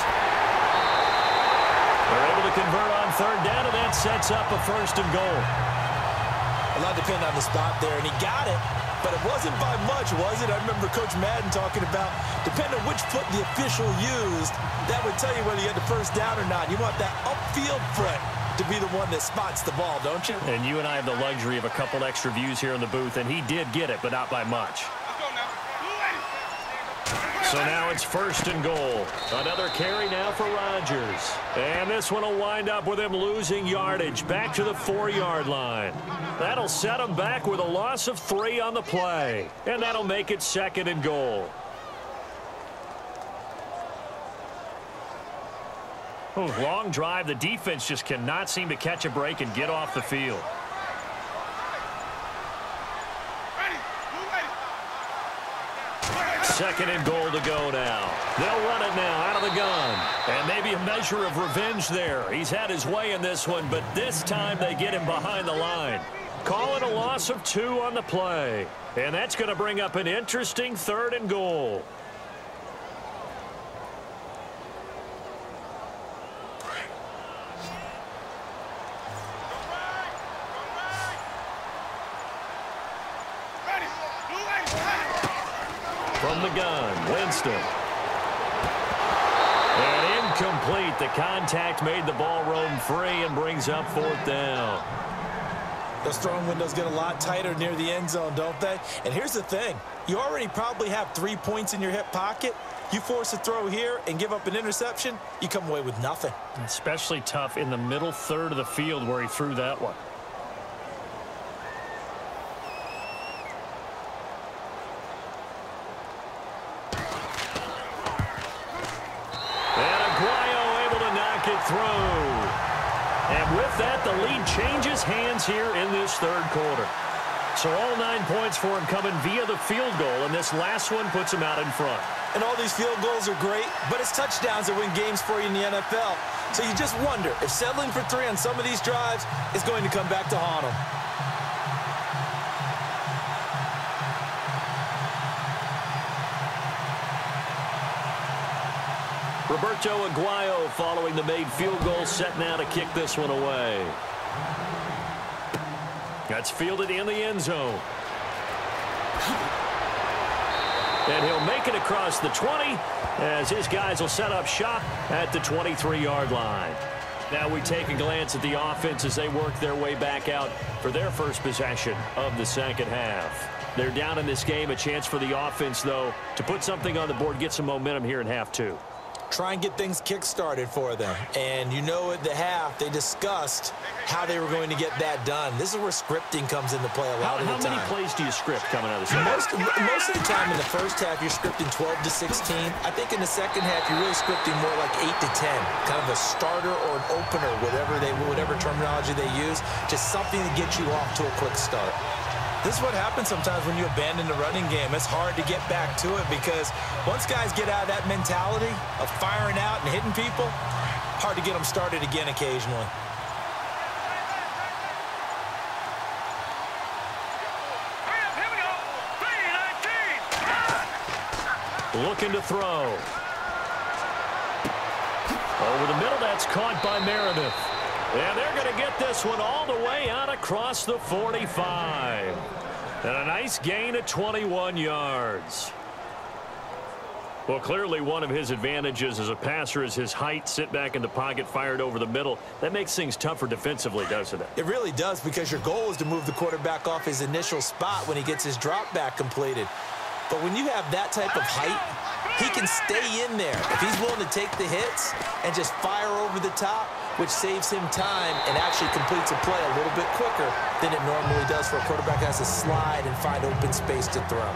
They're able to convert on third down, and that sets up a first and goal. A lot depends on the spot there, and he got it, but it wasn't by much, was it? I remember Coach Madden talking about, depending on which foot the official used, that would tell you whether you had the first down or not. You want that upfield foot to be the one that spots the ball, don't you? And you and I have the luxury of a couple extra views here in the booth, and he did get it, but not by much. So now it's first and goal. Another carry now for Rodgers. And this one will wind up with him losing yardage back to the four-yard line. That'll set him back with a loss of three on the play. And that'll make it second and goal. Ooh, long drive. The defense just cannot seem to catch a break and get off the field. Second and goal to go now. They'll run it now out of the gun. And maybe a measure of revenge there. He's had his way in this one, but this time they get him behind the line. Call it a loss of two on the play. And that's going to bring up an interesting third and goal. The gun, Winston. And incomplete. The contact made the ball roam free and brings up fourth down. Those throwing windows get a lot tighter near the end zone, don't they? And here's the thing. You already probably have three points in your hip pocket. You force a throw here and give up an interception, you come away with nothing. Especially tough in the middle third of the field where he threw that one. And Aguayo able to knock it through. And with that, the lead changes hands here in this third quarter. So all nine points for him coming via the field goal, and this last one puts him out in front. And all these field goals are great, but it's touchdowns that win games for you in the NFL. So you just wonder if settling for three on some of these drives is going to come back to haunt him. Roberto Aguayo following the made field goal set now to kick this one away. That's fielded in the end zone. And he'll make it across the 20 as his guys will set up shop at the 23-yard line. Now we take a glance at the offense as they work their way back out for their first possession of the second half. They're down in this game. A chance for the offense, though, to put something on the board, get some momentum here in half two. Try and get things kick-started for them. And you know at the half, they discussed how they were going to get that done. This is where scripting comes into play a lot how, of the time. How many plays do you script coming out of the most, most of the time in the first half, you're scripting 12 to 16. I think in the second half, you're really scripting more like 8 to 10, kind of a starter or an opener, whatever they, whatever terminology they use, just something to get you off to a quick start. This is what happens sometimes when you abandon the running game. It's hard to get back to it because once guys get out of that mentality of firing out and hitting people, hard to get them started again occasionally. Looking to throw. Over the middle, that's caught by Meredith. And they're going to get this one all the way out across the 45. And a nice gain of 21 yards. Well, clearly one of his advantages as a passer is his height, sit back in the pocket, fired over the middle. That makes things tougher defensively, doesn't it? It really does because your goal is to move the quarterback off his initial spot when he gets his drop back completed. But when you have that type of height, he can stay in there. If he's willing to take the hits and just fire over the top, which saves him time and actually completes a play a little bit quicker than it normally does for a quarterback has to slide and find open space to throw.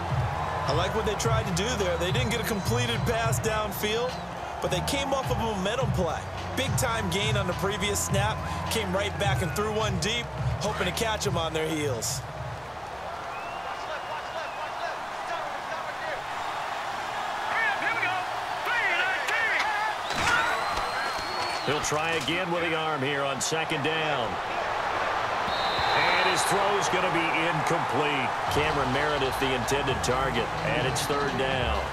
I like what they tried to do there. They didn't get a completed pass downfield, but they came off of a momentum play. Big-time gain on the previous snap, came right back and threw one deep, hoping to catch them on their heels. He'll try again with the arm here on second down. And his throw's going to be incomplete. Cameron Meredith, the intended target, and it's third down.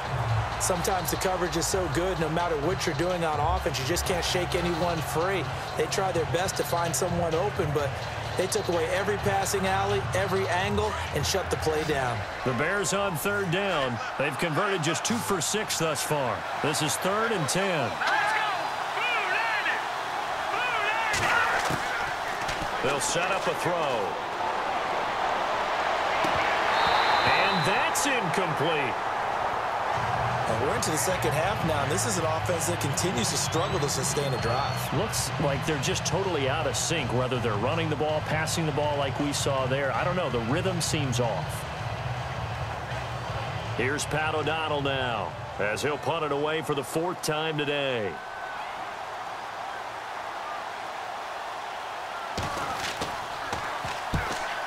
Sometimes the coverage is so good, no matter what you're doing on offense, you just can't shake anyone free. They try their best to find someone open, but they took away every passing alley, every angle, and shut the play down. The Bears on third down. They've converted just two for six thus far. This is third and ten. They'll set up a throw. And that's incomplete. And we're into the second half now, and this is an offense that continues to struggle to sustain a drive. Looks like they're just totally out of sync, whether they're running the ball, passing the ball like we saw there. I don't know. The rhythm seems off. Here's Pat O'Donnell now, as he'll punt it away for the fourth time today.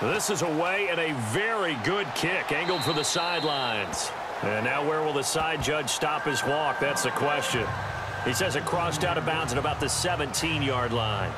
This is away and a very good kick angled for the sidelines. And now where will the side judge stop his walk? That's the question. He says it crossed out of bounds at about the 17-yard line.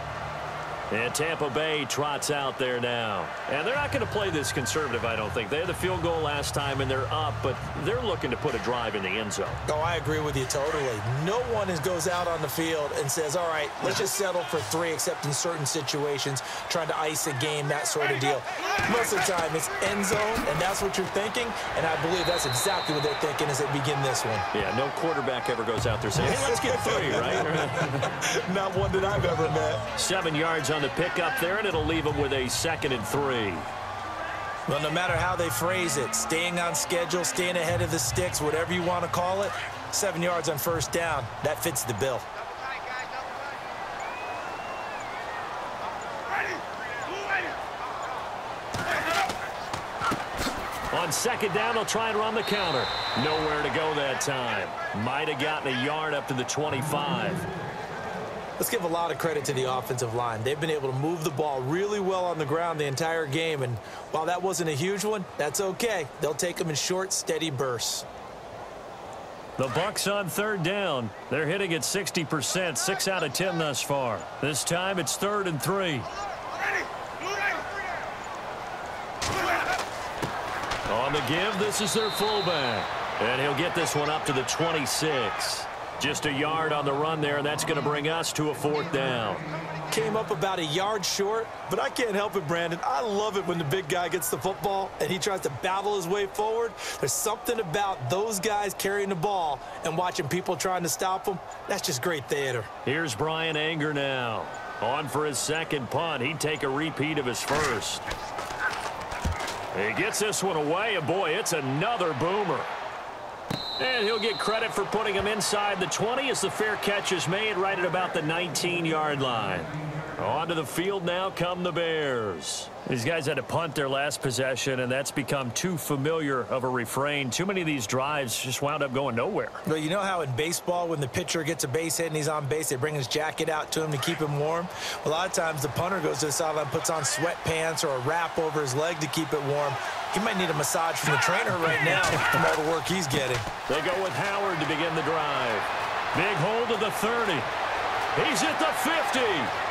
And Tampa Bay trots out there now. And they're not going to play this conservative, I don't think. They had the field goal last time, and they're up, but they're looking to put a drive in the end zone. Oh, I agree with you totally. No one is, goes out on the field and says, all right, let's just settle for three, except in certain situations, trying to ice a game, that sort of deal. Most of the time, it's end zone, and that's what you're thinking, and I believe that's exactly what they're thinking as they begin this one. Yeah, no quarterback ever goes out there saying, hey, let's get three, right? (laughs) Not one that I've ever met. Seven yards on the pickup there, and it'll leave them with a second and three. Well, no matter how they phrase it, staying on schedule, staying ahead of the sticks, whatever you want to call it, seven yards on first down, that fits the bill. On second down, they'll try and run the counter. Nowhere to go that time. Might have gotten a yard up to the 25. Let's give a lot of credit to the offensive line. They've been able to move the ball really well on the ground the entire game, and while that wasn't a huge one, that's okay. They'll take them in short, steady bursts. The Bucs on third down. They're hitting at 60%, 6 out of 10 thus far. This time it's third and three. On the give, this is their fullback. And he'll get this one up to the 26. Just a yard on the run there, and that's going to bring us to a fourth down. Came up about a yard short, but I can't help it, Brandon. I love it when the big guy gets the football and he tries to battle his way forward. There's something about those guys carrying the ball and watching people trying to stop them. That's just great theater. Here's Bryan Anger now. On for his second punt. He'd take a repeat of his first. He gets this one away, and boy, it's another boomer. And he'll get credit for putting him inside the 20 as the fair catch is made right at about the 19-yard line. Onto the field now come the Bears. These guys had to punt their last possession, and that's become too familiar of a refrain. Too many of these drives just wound up going nowhere. Well, you know how in baseball, when the pitcher gets a base hit and he's on base, they bring his jacket out to him to keep him warm? A lot of times the punter goes to the sideline, puts on sweatpants or a wrap over his leg to keep it warm. He might need a massage from the trainer right now (laughs) from all the work he's getting. They go with Howard to begin the drive. Big hold of the 30. He's at the 50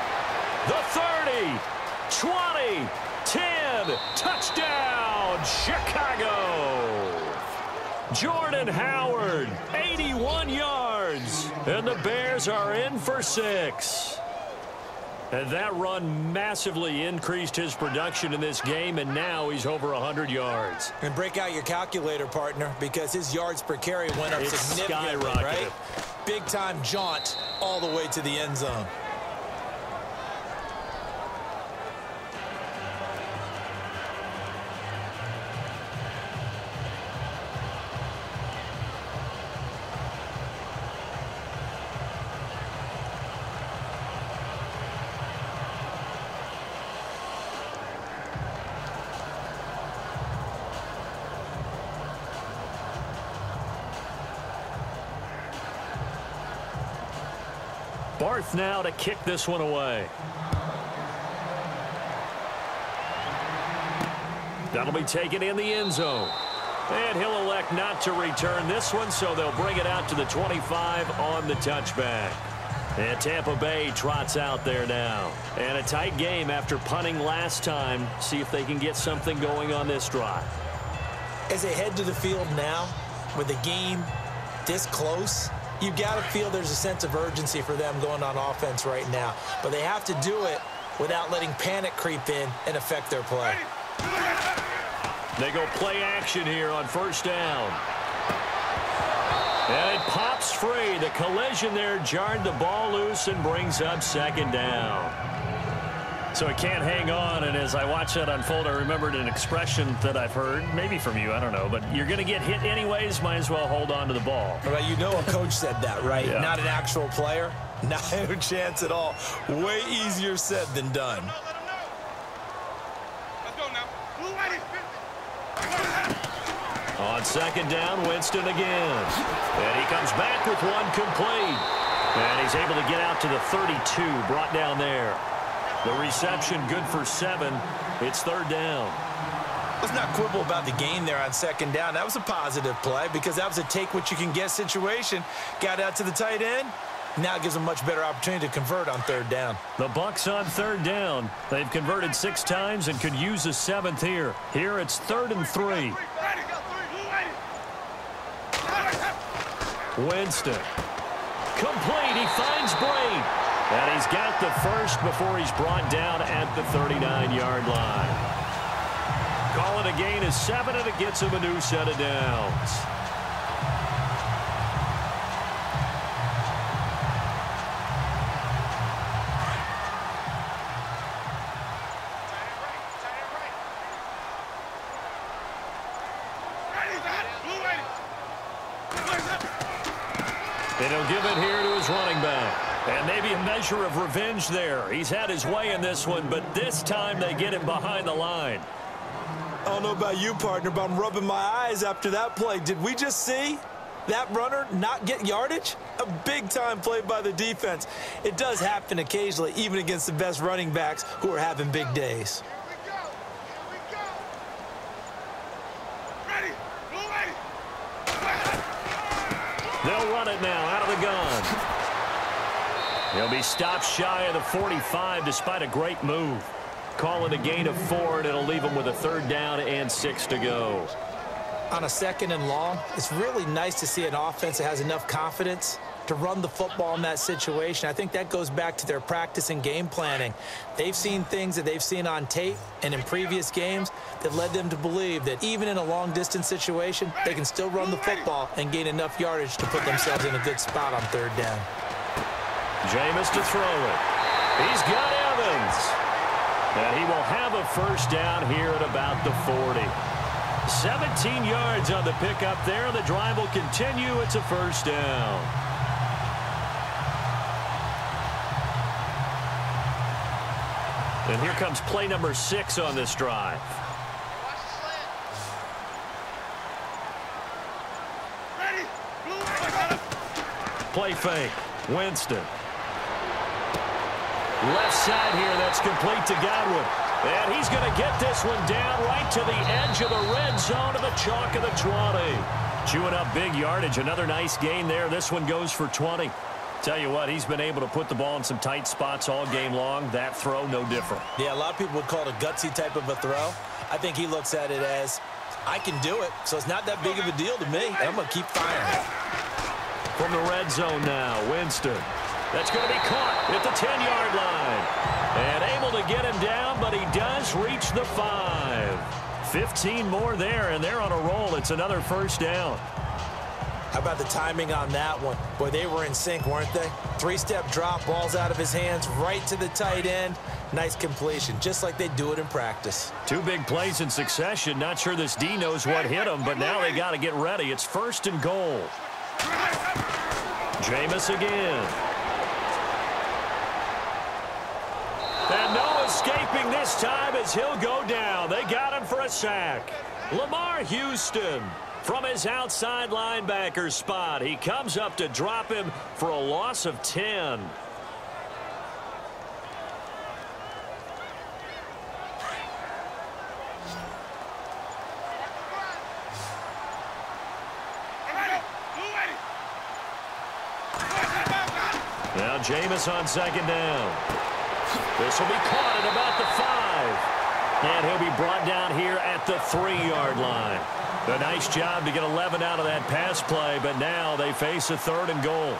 the 30, 20, 10, touchdown, Chicago. Jordan Howard, 81 yards, and the Bears are in for six. And that run massively increased his production in this game, and now he's over 100 yards. And break out your calculator, partner, because his yards per carry went up it's significantly, right? Big-time jaunt all the way to the end zone. Barth now to kick this one away. That'll be taken in the end zone. And he'll elect not to return this one, so they'll bring it out to the 25 on the touchback. And Tampa Bay trots out there now. And a tight game after punting last time. See if they can get something going on this drive. As they head to the field now, with the game this close, you got to feel there's a sense of urgency for them going on offense right now. But they have to do it without letting panic creep in and affect their play. They go play action here on first down. And it pops free. The collision there jarred the ball loose and brings up second down. So it can't hang on, and as I watch that unfold, I remembered an expression that I've heard, maybe from you, I don't know, but you're going to get hit anyways, might as well hold on to the ball. Well, you know a coach said that, right? Yeah. Not an actual player. (laughs) Not a chance at all. Way easier said than done. On second down, Winston again. And he comes back with one complete. And he's able to get out to the 32, brought down there. The reception good for seven. It's third down. Let's not quibble about the game there on second down. That was a positive play because that was a take-what-you-can-get situation. Got out to the tight end. Now it gives them much better opportunity to convert on third down. The Bucs on third down. They've converted six times and could use a seventh here. Here it's third and three. Winston. Complete. He finds Brate. And he's got the first before he's brought down at the 39-yard line. Call it a gain of seven, and it gets him a new set of downs. Measure of revenge there. He's had his way in this one, but this time they get him behind the line. I don't know about you, partner, but I'm rubbing my eyes after that play. Did we just see that runner not get yardage? A big-time play by the defense. It does happen occasionally, even against the best running backs who are having big days. They'll run it now out of the gun. He'll be stopped shy of the 45 despite a great move. Call it a gain of four, and it'll leave him with a third down and six to go. On a second and long, it's really nice to see an offense that has enough confidence to run the football in that situation. I think that goes back to their practice and game planning. They've seen things that they've seen on tape and in previous games that led them to believe that even in a long-distance situation, they can still run the football and gain enough yardage to put themselves in a good spot on third down. Jameis to throw it. He's got Evans. And he will have a first down here at about the 40. 17 yards on the pickup there. The drive will continue. It's a first down. And here comes play number six on this drive. Play fake. Winston. Left side here, that's complete to Godwin. And he's going to get this one down right to the edge of the red zone to the chalk of the 20. Chewing up big yardage. Another nice gain there. This one goes for 20. Tell you what, he's been able to put the ball in some tight spots all game long. That throw, no different. Yeah, a lot of people would call it a gutsy type of a throw. I think he looks at it as, I can do it, so it's not that big of a deal to me. I'm going to keep firing. From the red zone now, Winston. That's going to be caught at the 10-yard line. And able to get him down, but he does reach the 5. 15 more there, and they're on a roll. It's another first down. How about the timing on that one? Boy, they were in sync, weren't they? Three-step drop, balls out of his hands, right to the tight end. Nice completion, just like they do it in practice. Two big plays in succession. Not sure this D knows what hit him, but now they got to get ready. It's first and goal. Jameis again. And no escaping this time as he'll go down. They got him for a sack. Lamarr Houston from his outside linebacker spot. He comes up to drop him for a loss of 10. Now Jameis on second down. This will be caught at about the five. And he'll be brought down here at the three-yard line. A nice job to get 11 out of that pass play, but now they face a third and goal.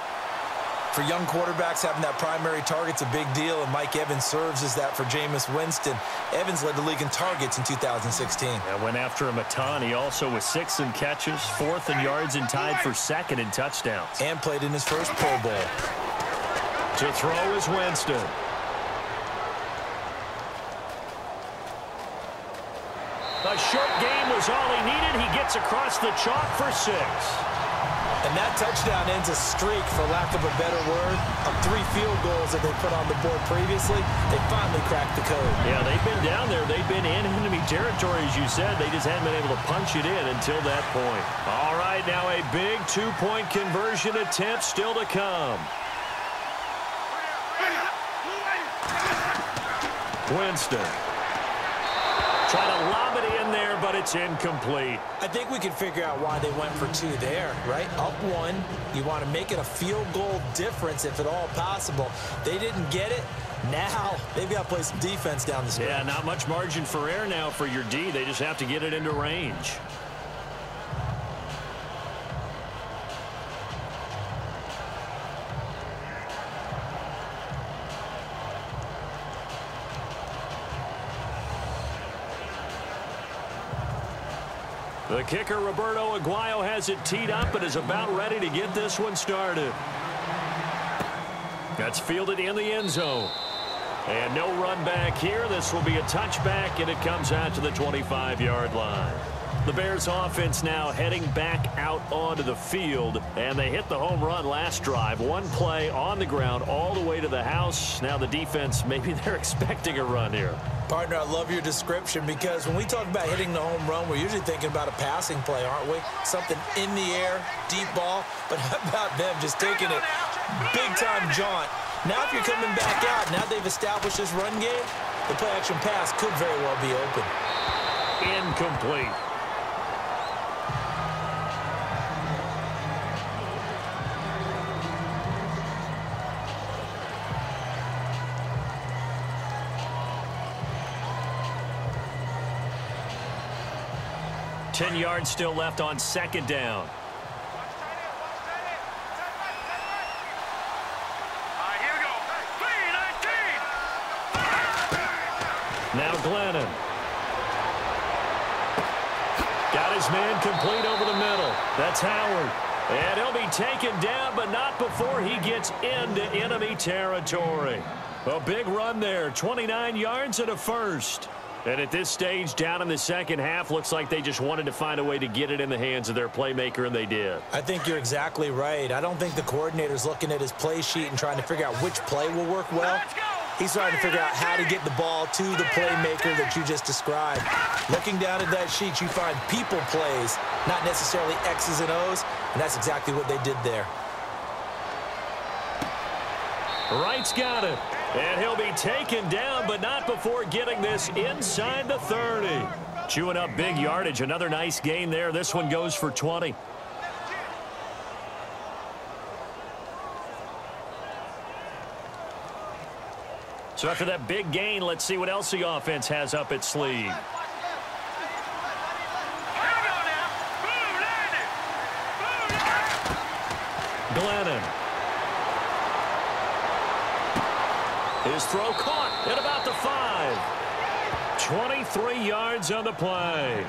For young quarterbacks, having that primary target's a big deal, and Mike Evans serves as that for Jameis Winston. Evans led the league in targets in 2016. And went after him a ton. He also was sixth in catches, fourth in yards, and tied for second in touchdowns. And played in his first Pro Bowl. To throw is Winston. A short game was all he needed. He gets across the chalk for six. And that touchdown ends a streak, for lack of a better word, of three field goals that they put on the board previously. They finally cracked the code. Yeah, they've been down there. They've been in enemy territory, as you said. They just hadn't been able to punch it in until that point. All right, now a big two-point conversion attempt still to come. Winston. Trying to lob it in there, but it's incomplete. I think we can figure out why they went for two there, right? Up one, you want to make it a field goal difference if at all possible. They didn't get it. Now they've got to play some defense down the stretch. Yeah, not much margin for error now for your D. They just have to get it into range. The kicker, Roberto Aguayo, has it teed up and is about ready to get this one started. That's fielded in the end zone. And no run back here. This will be a touchback, and it comes out to the 25-yard line. The Bears offense now heading back out onto the field, and they hit the home run last drive. One play on the ground all the way to the house. Now the defense, (laughs) maybe they're expecting a run here. Partner, I love your description because when we talk about hitting the home run, we're usually thinking about a passing play, aren't we? Something in the air, deep ball. But (laughs) how about them just taking it big-time jaunt? Now if you're coming back out, now they've established this run game, the play-action pass could very well be open. Incomplete. Ten yards still left on second down. Now Glennon. Got his man complete over the middle. That's Howard. And he'll be taken down, but not before he gets into enemy territory. A big run there, 29 yards and a first. And at this stage, down in the second half, looks like they just wanted to find a way to get it in the hands of their playmaker, and they did. I think you're exactly right. I don't think the coordinator's looking at his play sheet and trying to figure out which play will work well. He's trying to figure out how to get the ball to the playmaker that you just described. Looking down at that sheet, you find people plays, not necessarily X's and O's, and that's exactly what they did there. Wright's got it. And he'll be taken down, but not before getting this inside the 30. Chewing up big yardage. Another nice gain there. This one goes for 20. So after that big gain, let's see what else the offense has up its sleeve. His throw caught at about the five. 23 yards on the play.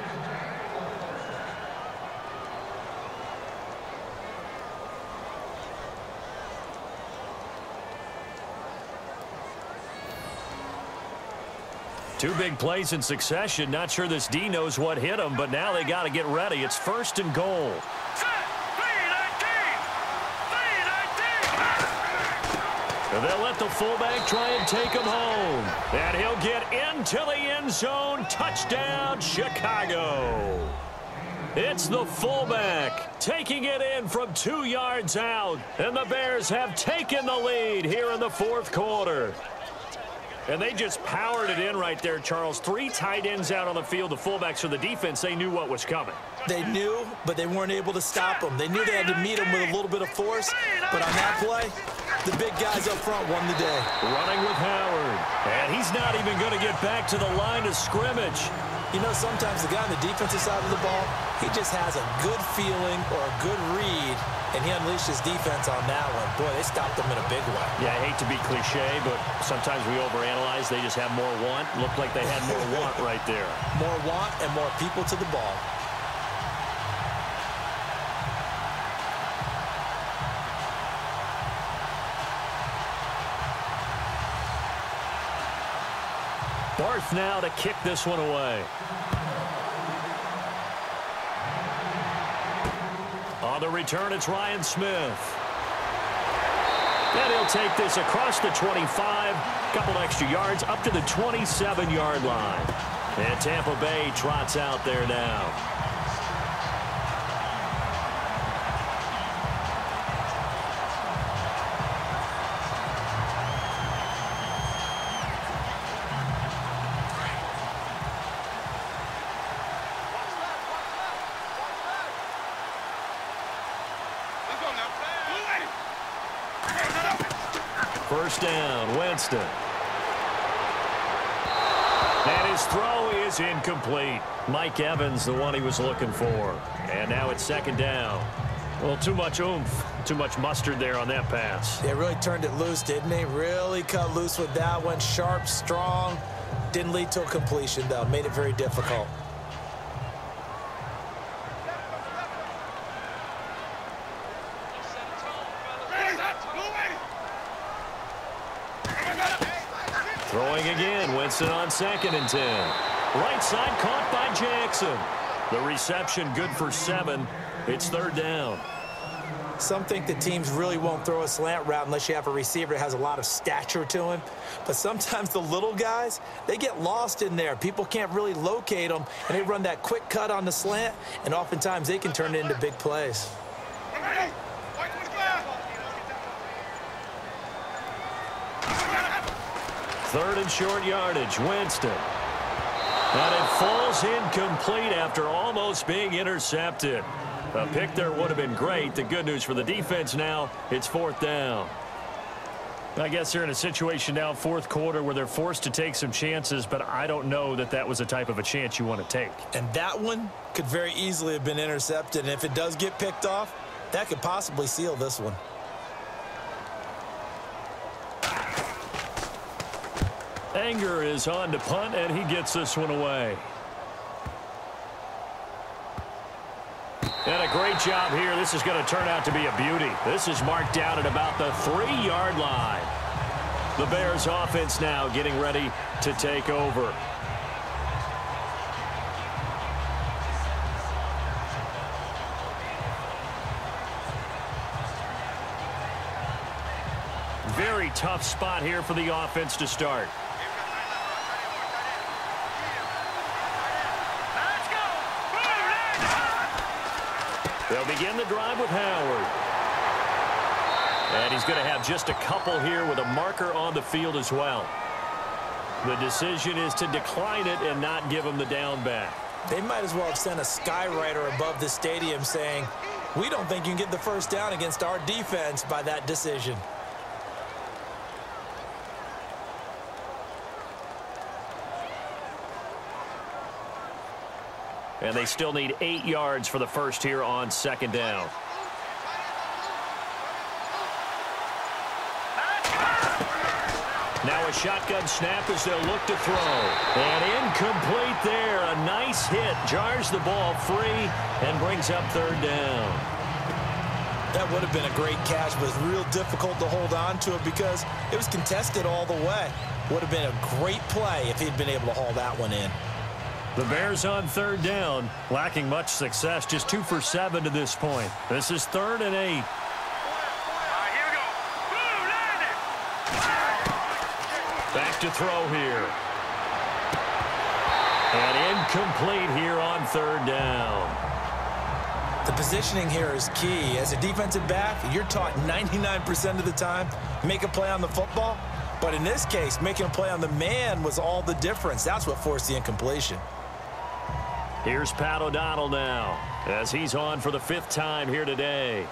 Two big plays in succession. Not sure this D knows what hit him, but now they got to get ready. It's first and goal. And they'll let the fullback try and take him home. And he'll get into the end zone. Touchdown, Chicago. It's the fullback taking it in from two yards out. And the Bears have taken the lead here in the fourth quarter. And they just powered it in right there, Charles. Three tight ends out on the field. The fullbacks for the defense, they knew what was coming. They knew, but they weren't able to stop them. They knew they had to meet them with a little bit of force. But on that play, the big guys up front won the day. Running with Howard. And he's not even going to get back to the line of scrimmage. You know, sometimes the guy on the defensive side of the ball, he just has a good feeling or a good read, and he unleashes his defense on that one. Boy, they stopped them in a big way. Yeah, I hate to be cliche, but sometimes we overanalyze. They just have more want. Looked like they had more (laughs) want right there. More want and more people to the ball. Barth now to kick this one away. On the return, it's Ryan Smith. And he'll take this across the 25, couple extra yards, up to the 27-yard line. And Tampa Bay trots out there now. Is incomplete. Mike Evans, the one he was looking for. And now it's second down. Well, too much oomph, too much mustard there on that pass. They really turned it loose, didn't they? Really cut loose with that one. Sharp, strong. Didn't lead to a completion, though. Made it very difficult. Throwing again, Winston on second and 10. Right side caught by Jackson. The reception good for seven. It's third down. Some think the teams really won't throw a slant route unless you have a receiver that has a lot of stature to him. But sometimes the little guys, they get lost in there. People can't really locate them, and they run that quick cut on the slant, and oftentimes they can turn it into big plays. Third and short yardage, Winston. And it falls incomplete after almost being intercepted. A pick there would have been great. The good news for the defense now, it's fourth down. I guess they're in a situation now, fourth quarter, where they're forced to take some chances, but I don't know that that was the type of a chance you want to take. And that one could very easily have been intercepted, and if it does get picked off, that could possibly seal this one. Anger is on to punt, and he gets this one away. And a great job here. This is going to turn out to be a beauty. This is marked down at about the three-yard line. The Bears offense now getting ready to take over. Very tough spot here for the offense to start. They'll begin the drive with Howard. And he's going to have just a couple here with a marker on the field as well. The decision is to decline it and not give him the down back. They might as well have sent a skywriter above the stadium saying, we don't think you can get the first down against our defense by that decision. And they still need eight yards for the first here on second down. Now a shotgun snap as they'll look to throw. And incomplete there. A nice hit. Jars the ball free and brings up third down. That would have been a great catch, but it's real difficult to hold on to it because it was contested all the way. Would have been a great play if he'd been able to haul that one in. The Bears on third down, lacking much success, just two for seven to this point. This is third and eight. Back to throw here. And incomplete here on third down. The positioning here is key. As a defensive back, you're taught 99% of the time, make a play on the football. But in this case, making a play on the man was all the difference. That's what forced the incompletion. Here's Pat O'Donnell now as he's on for the fifth time here today.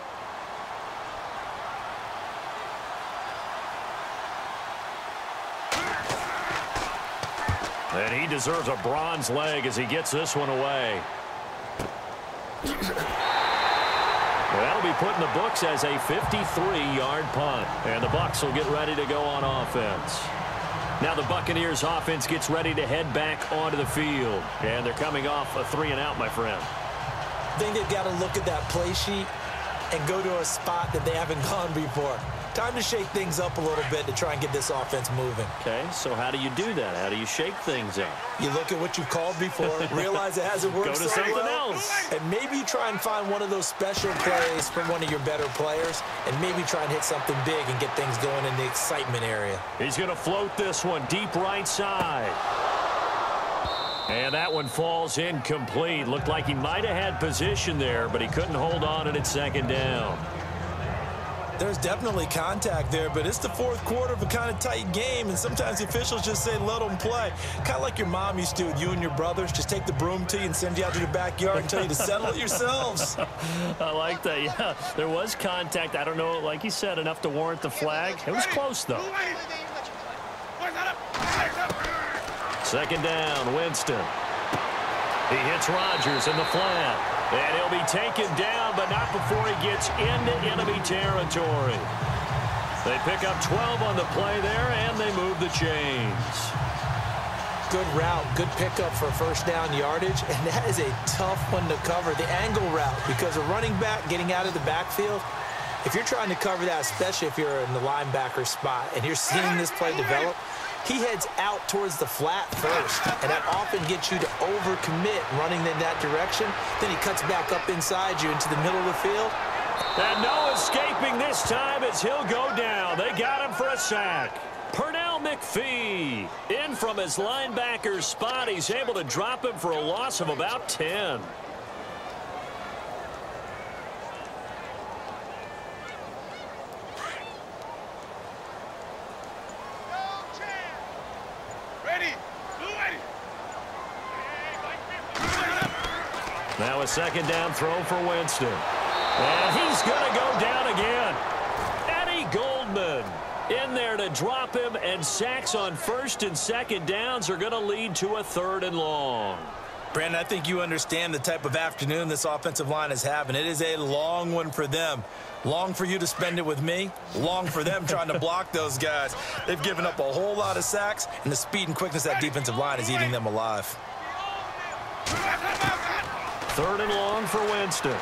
And he deserves a bronze leg as he gets this one away. That'll be put in the books as a 53-yard punt. And the Bucs will get ready to go on offense. Now the Buccaneers offense gets ready to head back onto the field. And they're coming off a three and out, my friend. I think they've got to look at that play sheet and go to a spot that they haven't (laughs) gone before. Time to shake things up a little bit to try and get this offense moving. Okay, so how do you do that? How do you shake things up? You look at what you've called before, (laughs) realize it hasn't worked Go to so something well, else. and maybe you try and find one of those special plays from one of your better players, and maybe try and hit something big and get things going in the excitement area. He's going to float this one deep right side. And that one falls incomplete. Looked like he might have had position there, but he couldn't hold on and it's second down. There's definitely contact there, but it's the fourth quarter of a kind of tight game, and sometimes the officials just say, let them play. Kind of like your mom used to with you and your brothers. Just take the broom to you and send you out to the backyard and tell you to settle it yourselves. (laughs) I like that, yeah. There was contact. I don't know, like you said, enough to warrant the flag. It was close, though. Second down, Winston. He hits Rodgers in the flat. And he'll be taken down, but not before he gets into enemy territory. They pick up 12 on the play there, and they move the chains. Good route, good pickup for first down yardage, and that is a tough one to cover, the angle route, because a running back getting out of the backfield, if you're trying to cover that, especially if you're in the linebacker spot and you're seeing this play develop, he heads out towards the flat first, and that often gets you to overcommit running in that direction. Then he cuts back up inside you into the middle of the field. And no escaping this time as he'll go down. They got him for a sack. Pernell McPhee in from his linebacker spot. He's able to drop him for a loss of about 10. Now a second down throw for Winston. And he's going to go down again. Eddie Goldman in there to drop him, and sacks on first and second downs are going to lead to a third and long. Brandon, I think you understand the type of afternoon this offensive line is having. It is a long one for them. Long for you to spend it with me. Long for them trying to (laughs) block those guys. They've given up a whole lot of sacks, and the speed and quickness of that defensive line is eating them alive. Third and long for Winston.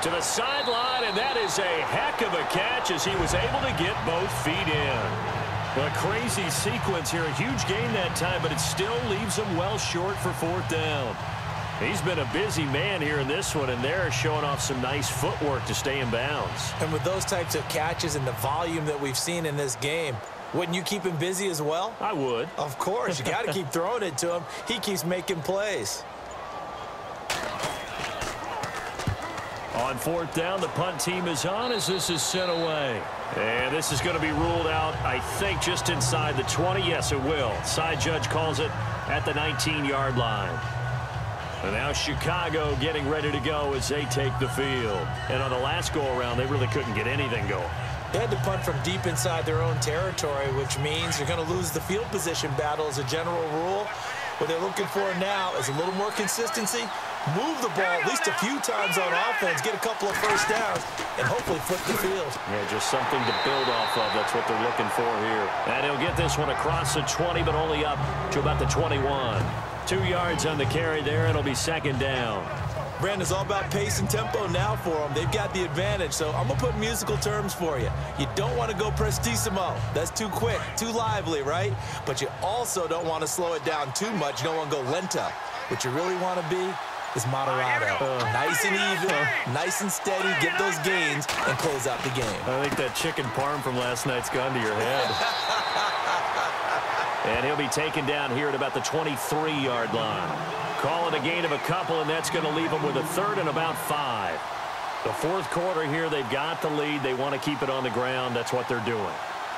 To the sideline, and that is a heck of a catch as he was able to get both feet in. A crazy sequence here. A huge gain that time, but it still leaves him well short for fourth down. He's been a busy man here in this one, and they're showing off some nice footwork to stay in bounds. And with those types of catches and the volume that we've seen in this game, wouldn't you keep him busy as well? I would. Of course. You (laughs) got to keep throwing it to him. He keeps making plays. On fourth down, the punt team is on as this is sent away. And this is going to be ruled out, I think, just inside the 20. Yes, it will. Side judge calls it at the 19-yard line. And now Chicago getting ready to go as they take the field. And on the last go-around, they really couldn't get anything going. They had to punt from deep inside their own territory, which means you're going to lose the field position battle as a general rule. What they're looking for now is a little more consistency, move the ball at least a few times on offense, get a couple of first downs, and hopefully flip the field. Yeah, just something to build off of. That's what they're looking for here. And he'll get this one across the 20, but only up to about the 21. Two yards on the carry there. It'll be second down. Brandon, it's all about pace and tempo now for them. They've got the advantage, so I'm going to put musical terms for you. You don't want to go prestissimo. That's too quick, too lively, right? But you also don't want to slow it down too much. You don't want to go lento. What you really want to be is moderato. Uh, nice and even, uh, nice and steady, get those gains, and close out the game. I think that chicken parm from last night's gone to your head. (laughs) and he'll be taken down here at about the 23-yard line. Call it a gain of a couple, and that's going to leave them with a third and about five. The fourth quarter here, they've got the lead. They want to keep it on the ground. That's what they're doing.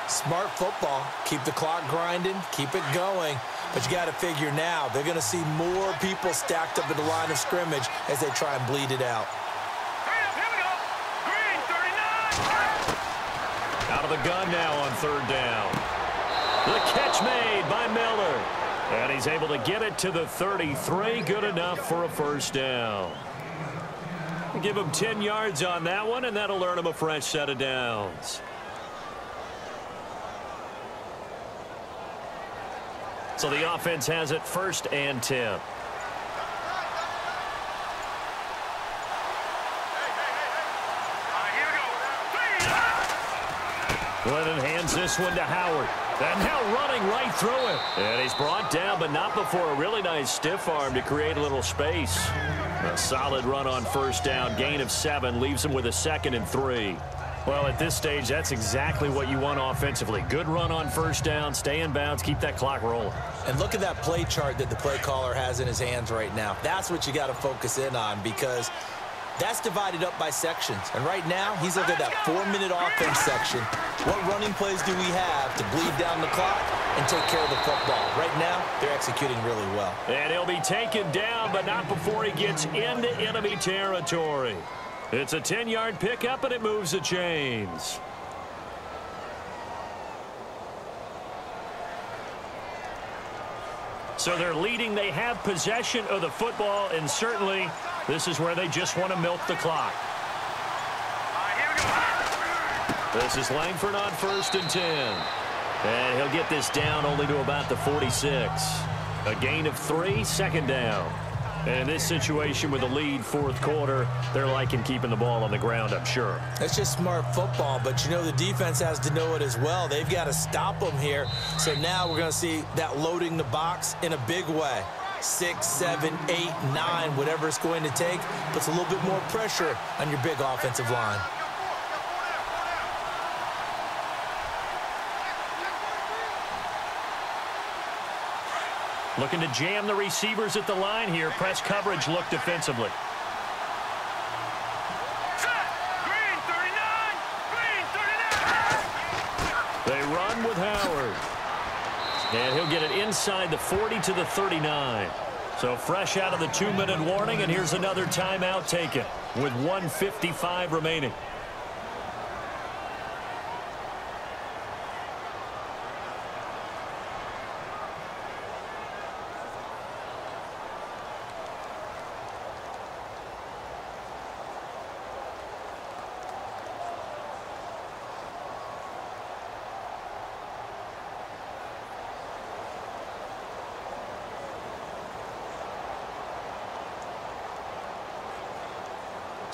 Smart football. Keep the clock grinding. Keep it going. But you got to figure now, they're going to see more people stacked up at the line of scrimmage as they try and bleed it out. Out of the gun now on third down. The catch made by Miller. And he's able to get it to the 33. Good enough for a first down. Give him 10 yards on that one, and that'll earn him a fresh set of downs. So the offense has it first and 10. Glennon hands this one to Howard. And now running right through it. And he's brought down, but not before a really nice stiff arm to create a little space. A solid run on first down. Gain of seven leaves him with a second and three. Well, at this stage, that's exactly what you want offensively. Good run on first down, stay in bounds, keep that clock rolling. And look at that play chart that the play caller has in his hands right now. That's what you got to focus in on because that's divided up by sections. And right now, he's looking at that four-minute offense section. What running plays do we have to bleed down the clock and take care of the football? Right now, they're executing really well. And he'll be taken down, but not before he gets into enemy territory. It's a 10-yard pickup, and it moves the chains. So they're leading. They have possession of the football, and certainly this is where they just want to milk the clock. This is Langford on first and 10. And he'll get this down only to about the 46. A gain of three, second down. And in this situation with the lead fourth quarter, they're liking keeping the ball on the ground, I'm sure. That's just smart football, but you know the defense has to know it as well. They've got to stop them here. So now we're going to see that loading the box in a big way six, seven, eight, nine, whatever it's going to take, puts a little bit more pressure on your big offensive line. Looking to jam the receivers at the line here. Press coverage look defensively. They run with Howard. And he'll get it inside the 40 to the 39. So fresh out of the two-minute warning, and here's another timeout taken with 155 remaining.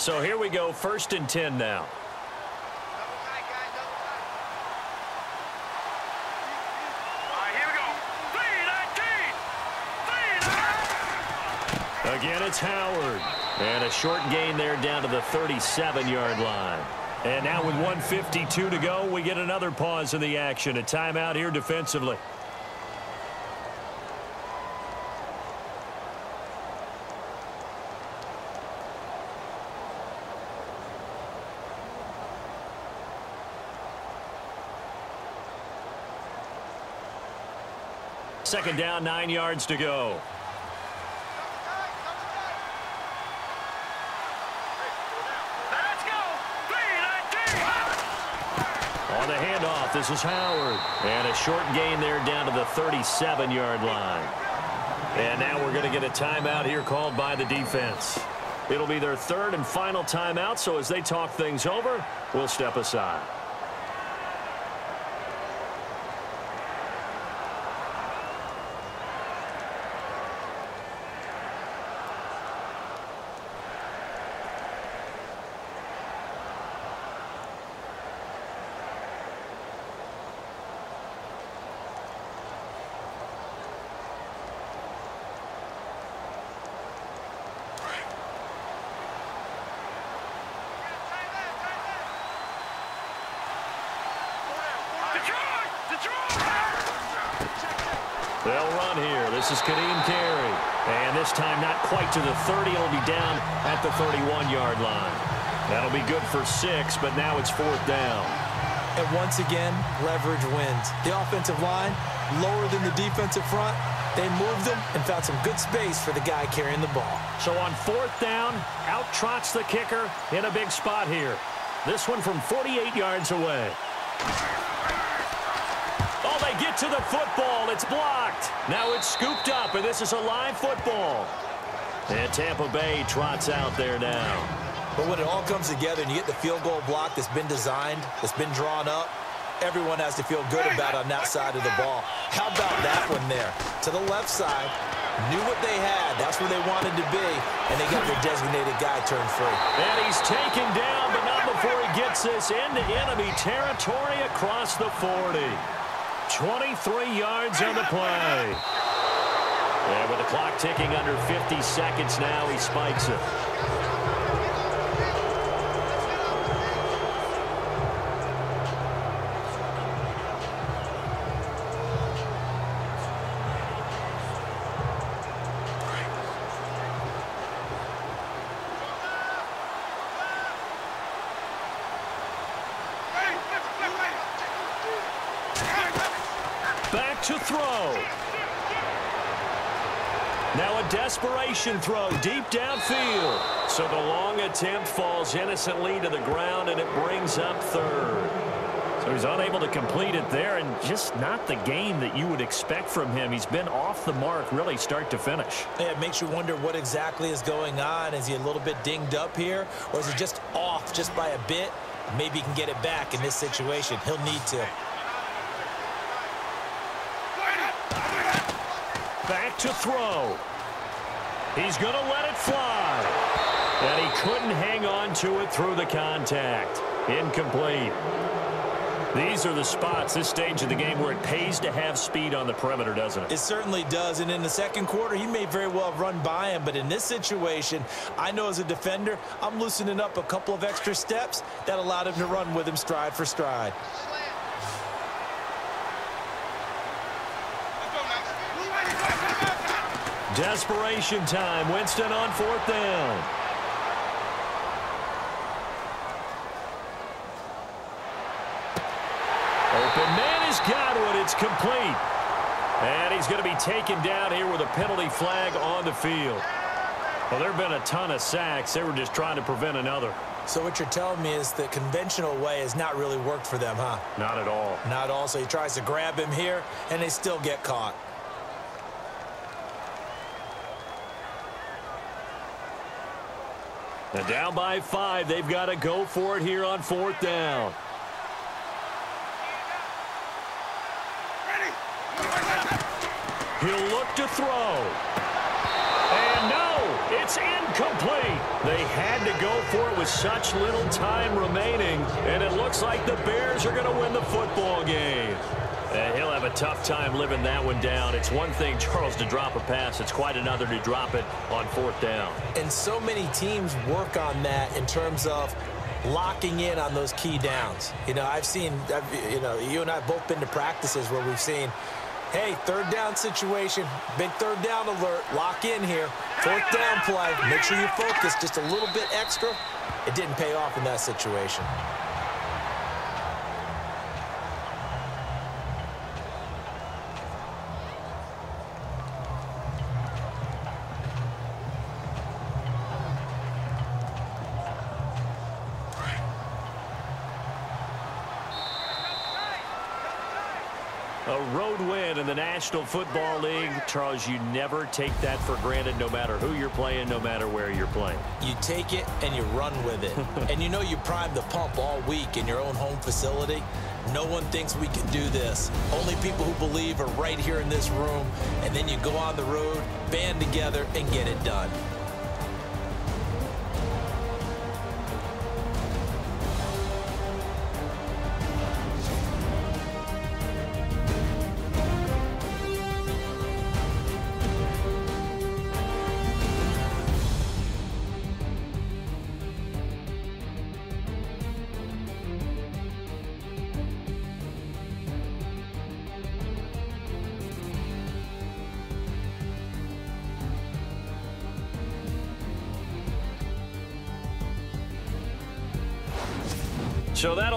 So here we go, first and 10 now. Again, it's Howard. And a short gain there down to the 37-yard line. And now with 152 to go, we get another pause in the action. A timeout here defensively. Second down, nine yards to go. On the handoff, this is Howard. And a short gain there down to the 37-yard line. And now we're going to get a timeout here called by the defense. It'll be their third and final timeout, so as they talk things over, we'll step aside. They'll run here. This is Ka'Deem Carey. And this time not quite to the 30. It'll be down at the 31-yard line. That'll be good for six, but now it's fourth down. And once again, leverage wins. The offensive line, lower than the defensive front, they moved them and found some good space for the guy carrying the ball. So on fourth down, out trots the kicker in a big spot here. This one from 48 yards away. To the football. It's blocked. Now it's scooped up, and this is a live football. And Tampa Bay trots out there now. But when it all comes together and you get the field goal block that's been designed, that's been drawn up, everyone has to feel good about on that side of the ball. How about that one there? To the left side, knew what they had. That's where they wanted to be, and they got their designated guy turned free. And he's taken down, but not before he gets this into enemy territory across the 40. 23 yards on the play. And with the clock ticking under 50 seconds now, he spikes it. To throw. Now a desperation throw deep downfield. So the long attempt falls innocently to the ground, and it brings up third. So he's unable to complete it there, and just not the game that you would expect from him. He's been off the mark really start to finish. Yeah, it makes you wonder what exactly is going on. Is he a little bit dinged up here, or is he just off just by a bit? Maybe he can get it back in this situation. He'll need to. To throw. He's going to let it fly. And he couldn't hang on to it through the contact. Incomplete. These are the spots, this stage of the game, where it pays to have speed on the perimeter, doesn't it? It certainly does. And in the second quarter, he may very well run by him. But in this situation, I know as a defender, I'm loosening up a couple of extra steps that allowed him to run with him stride for stride. Desperation time. Winston on fourth down. Open man is Godwin. It's complete. And he's going to be taken down here with a penalty flag on the field. Well, there have been a ton of sacks. They were just trying to prevent another. So what you're telling me is the conventional way has not really worked for them, huh? Not at all. Not at all. So he tries to grab him here, and they still get caught. And down by five, they've got to go for it here on fourth down. He'll look to throw. And no, it's incomplete. They had to go for it with such little time remaining, and it looks like the Bears are going to win the football game. And he'll have a tough time living that one down. It's one thing, Charles, to drop a pass. It's quite another to drop it on fourth down. And so many teams work on that in terms of locking in on those key downs. You know, I've seen, I've, you know, you and I have both been to practices where we've seen, hey, third down situation, big third down alert, lock in here, fourth down play, make sure you focus just a little bit extra. It didn't pay off in that situation. A road win in the National Football League. Charles, you never take that for granted no matter who you're playing, no matter where you're playing. You take it and you run with it. (laughs) and you know you prime the pump all week in your own home facility. No one thinks we can do this. Only people who believe are right here in this room. And then you go on the road, band together, and get it done.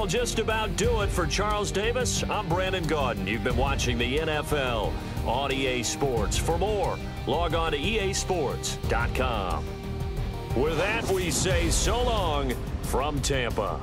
That'll just about do it for Charles Davis. I'm Brandon Gaudin. You've been watching the NFL on EA Sports. For more, log on to easports.com. With that, we say so long from Tampa.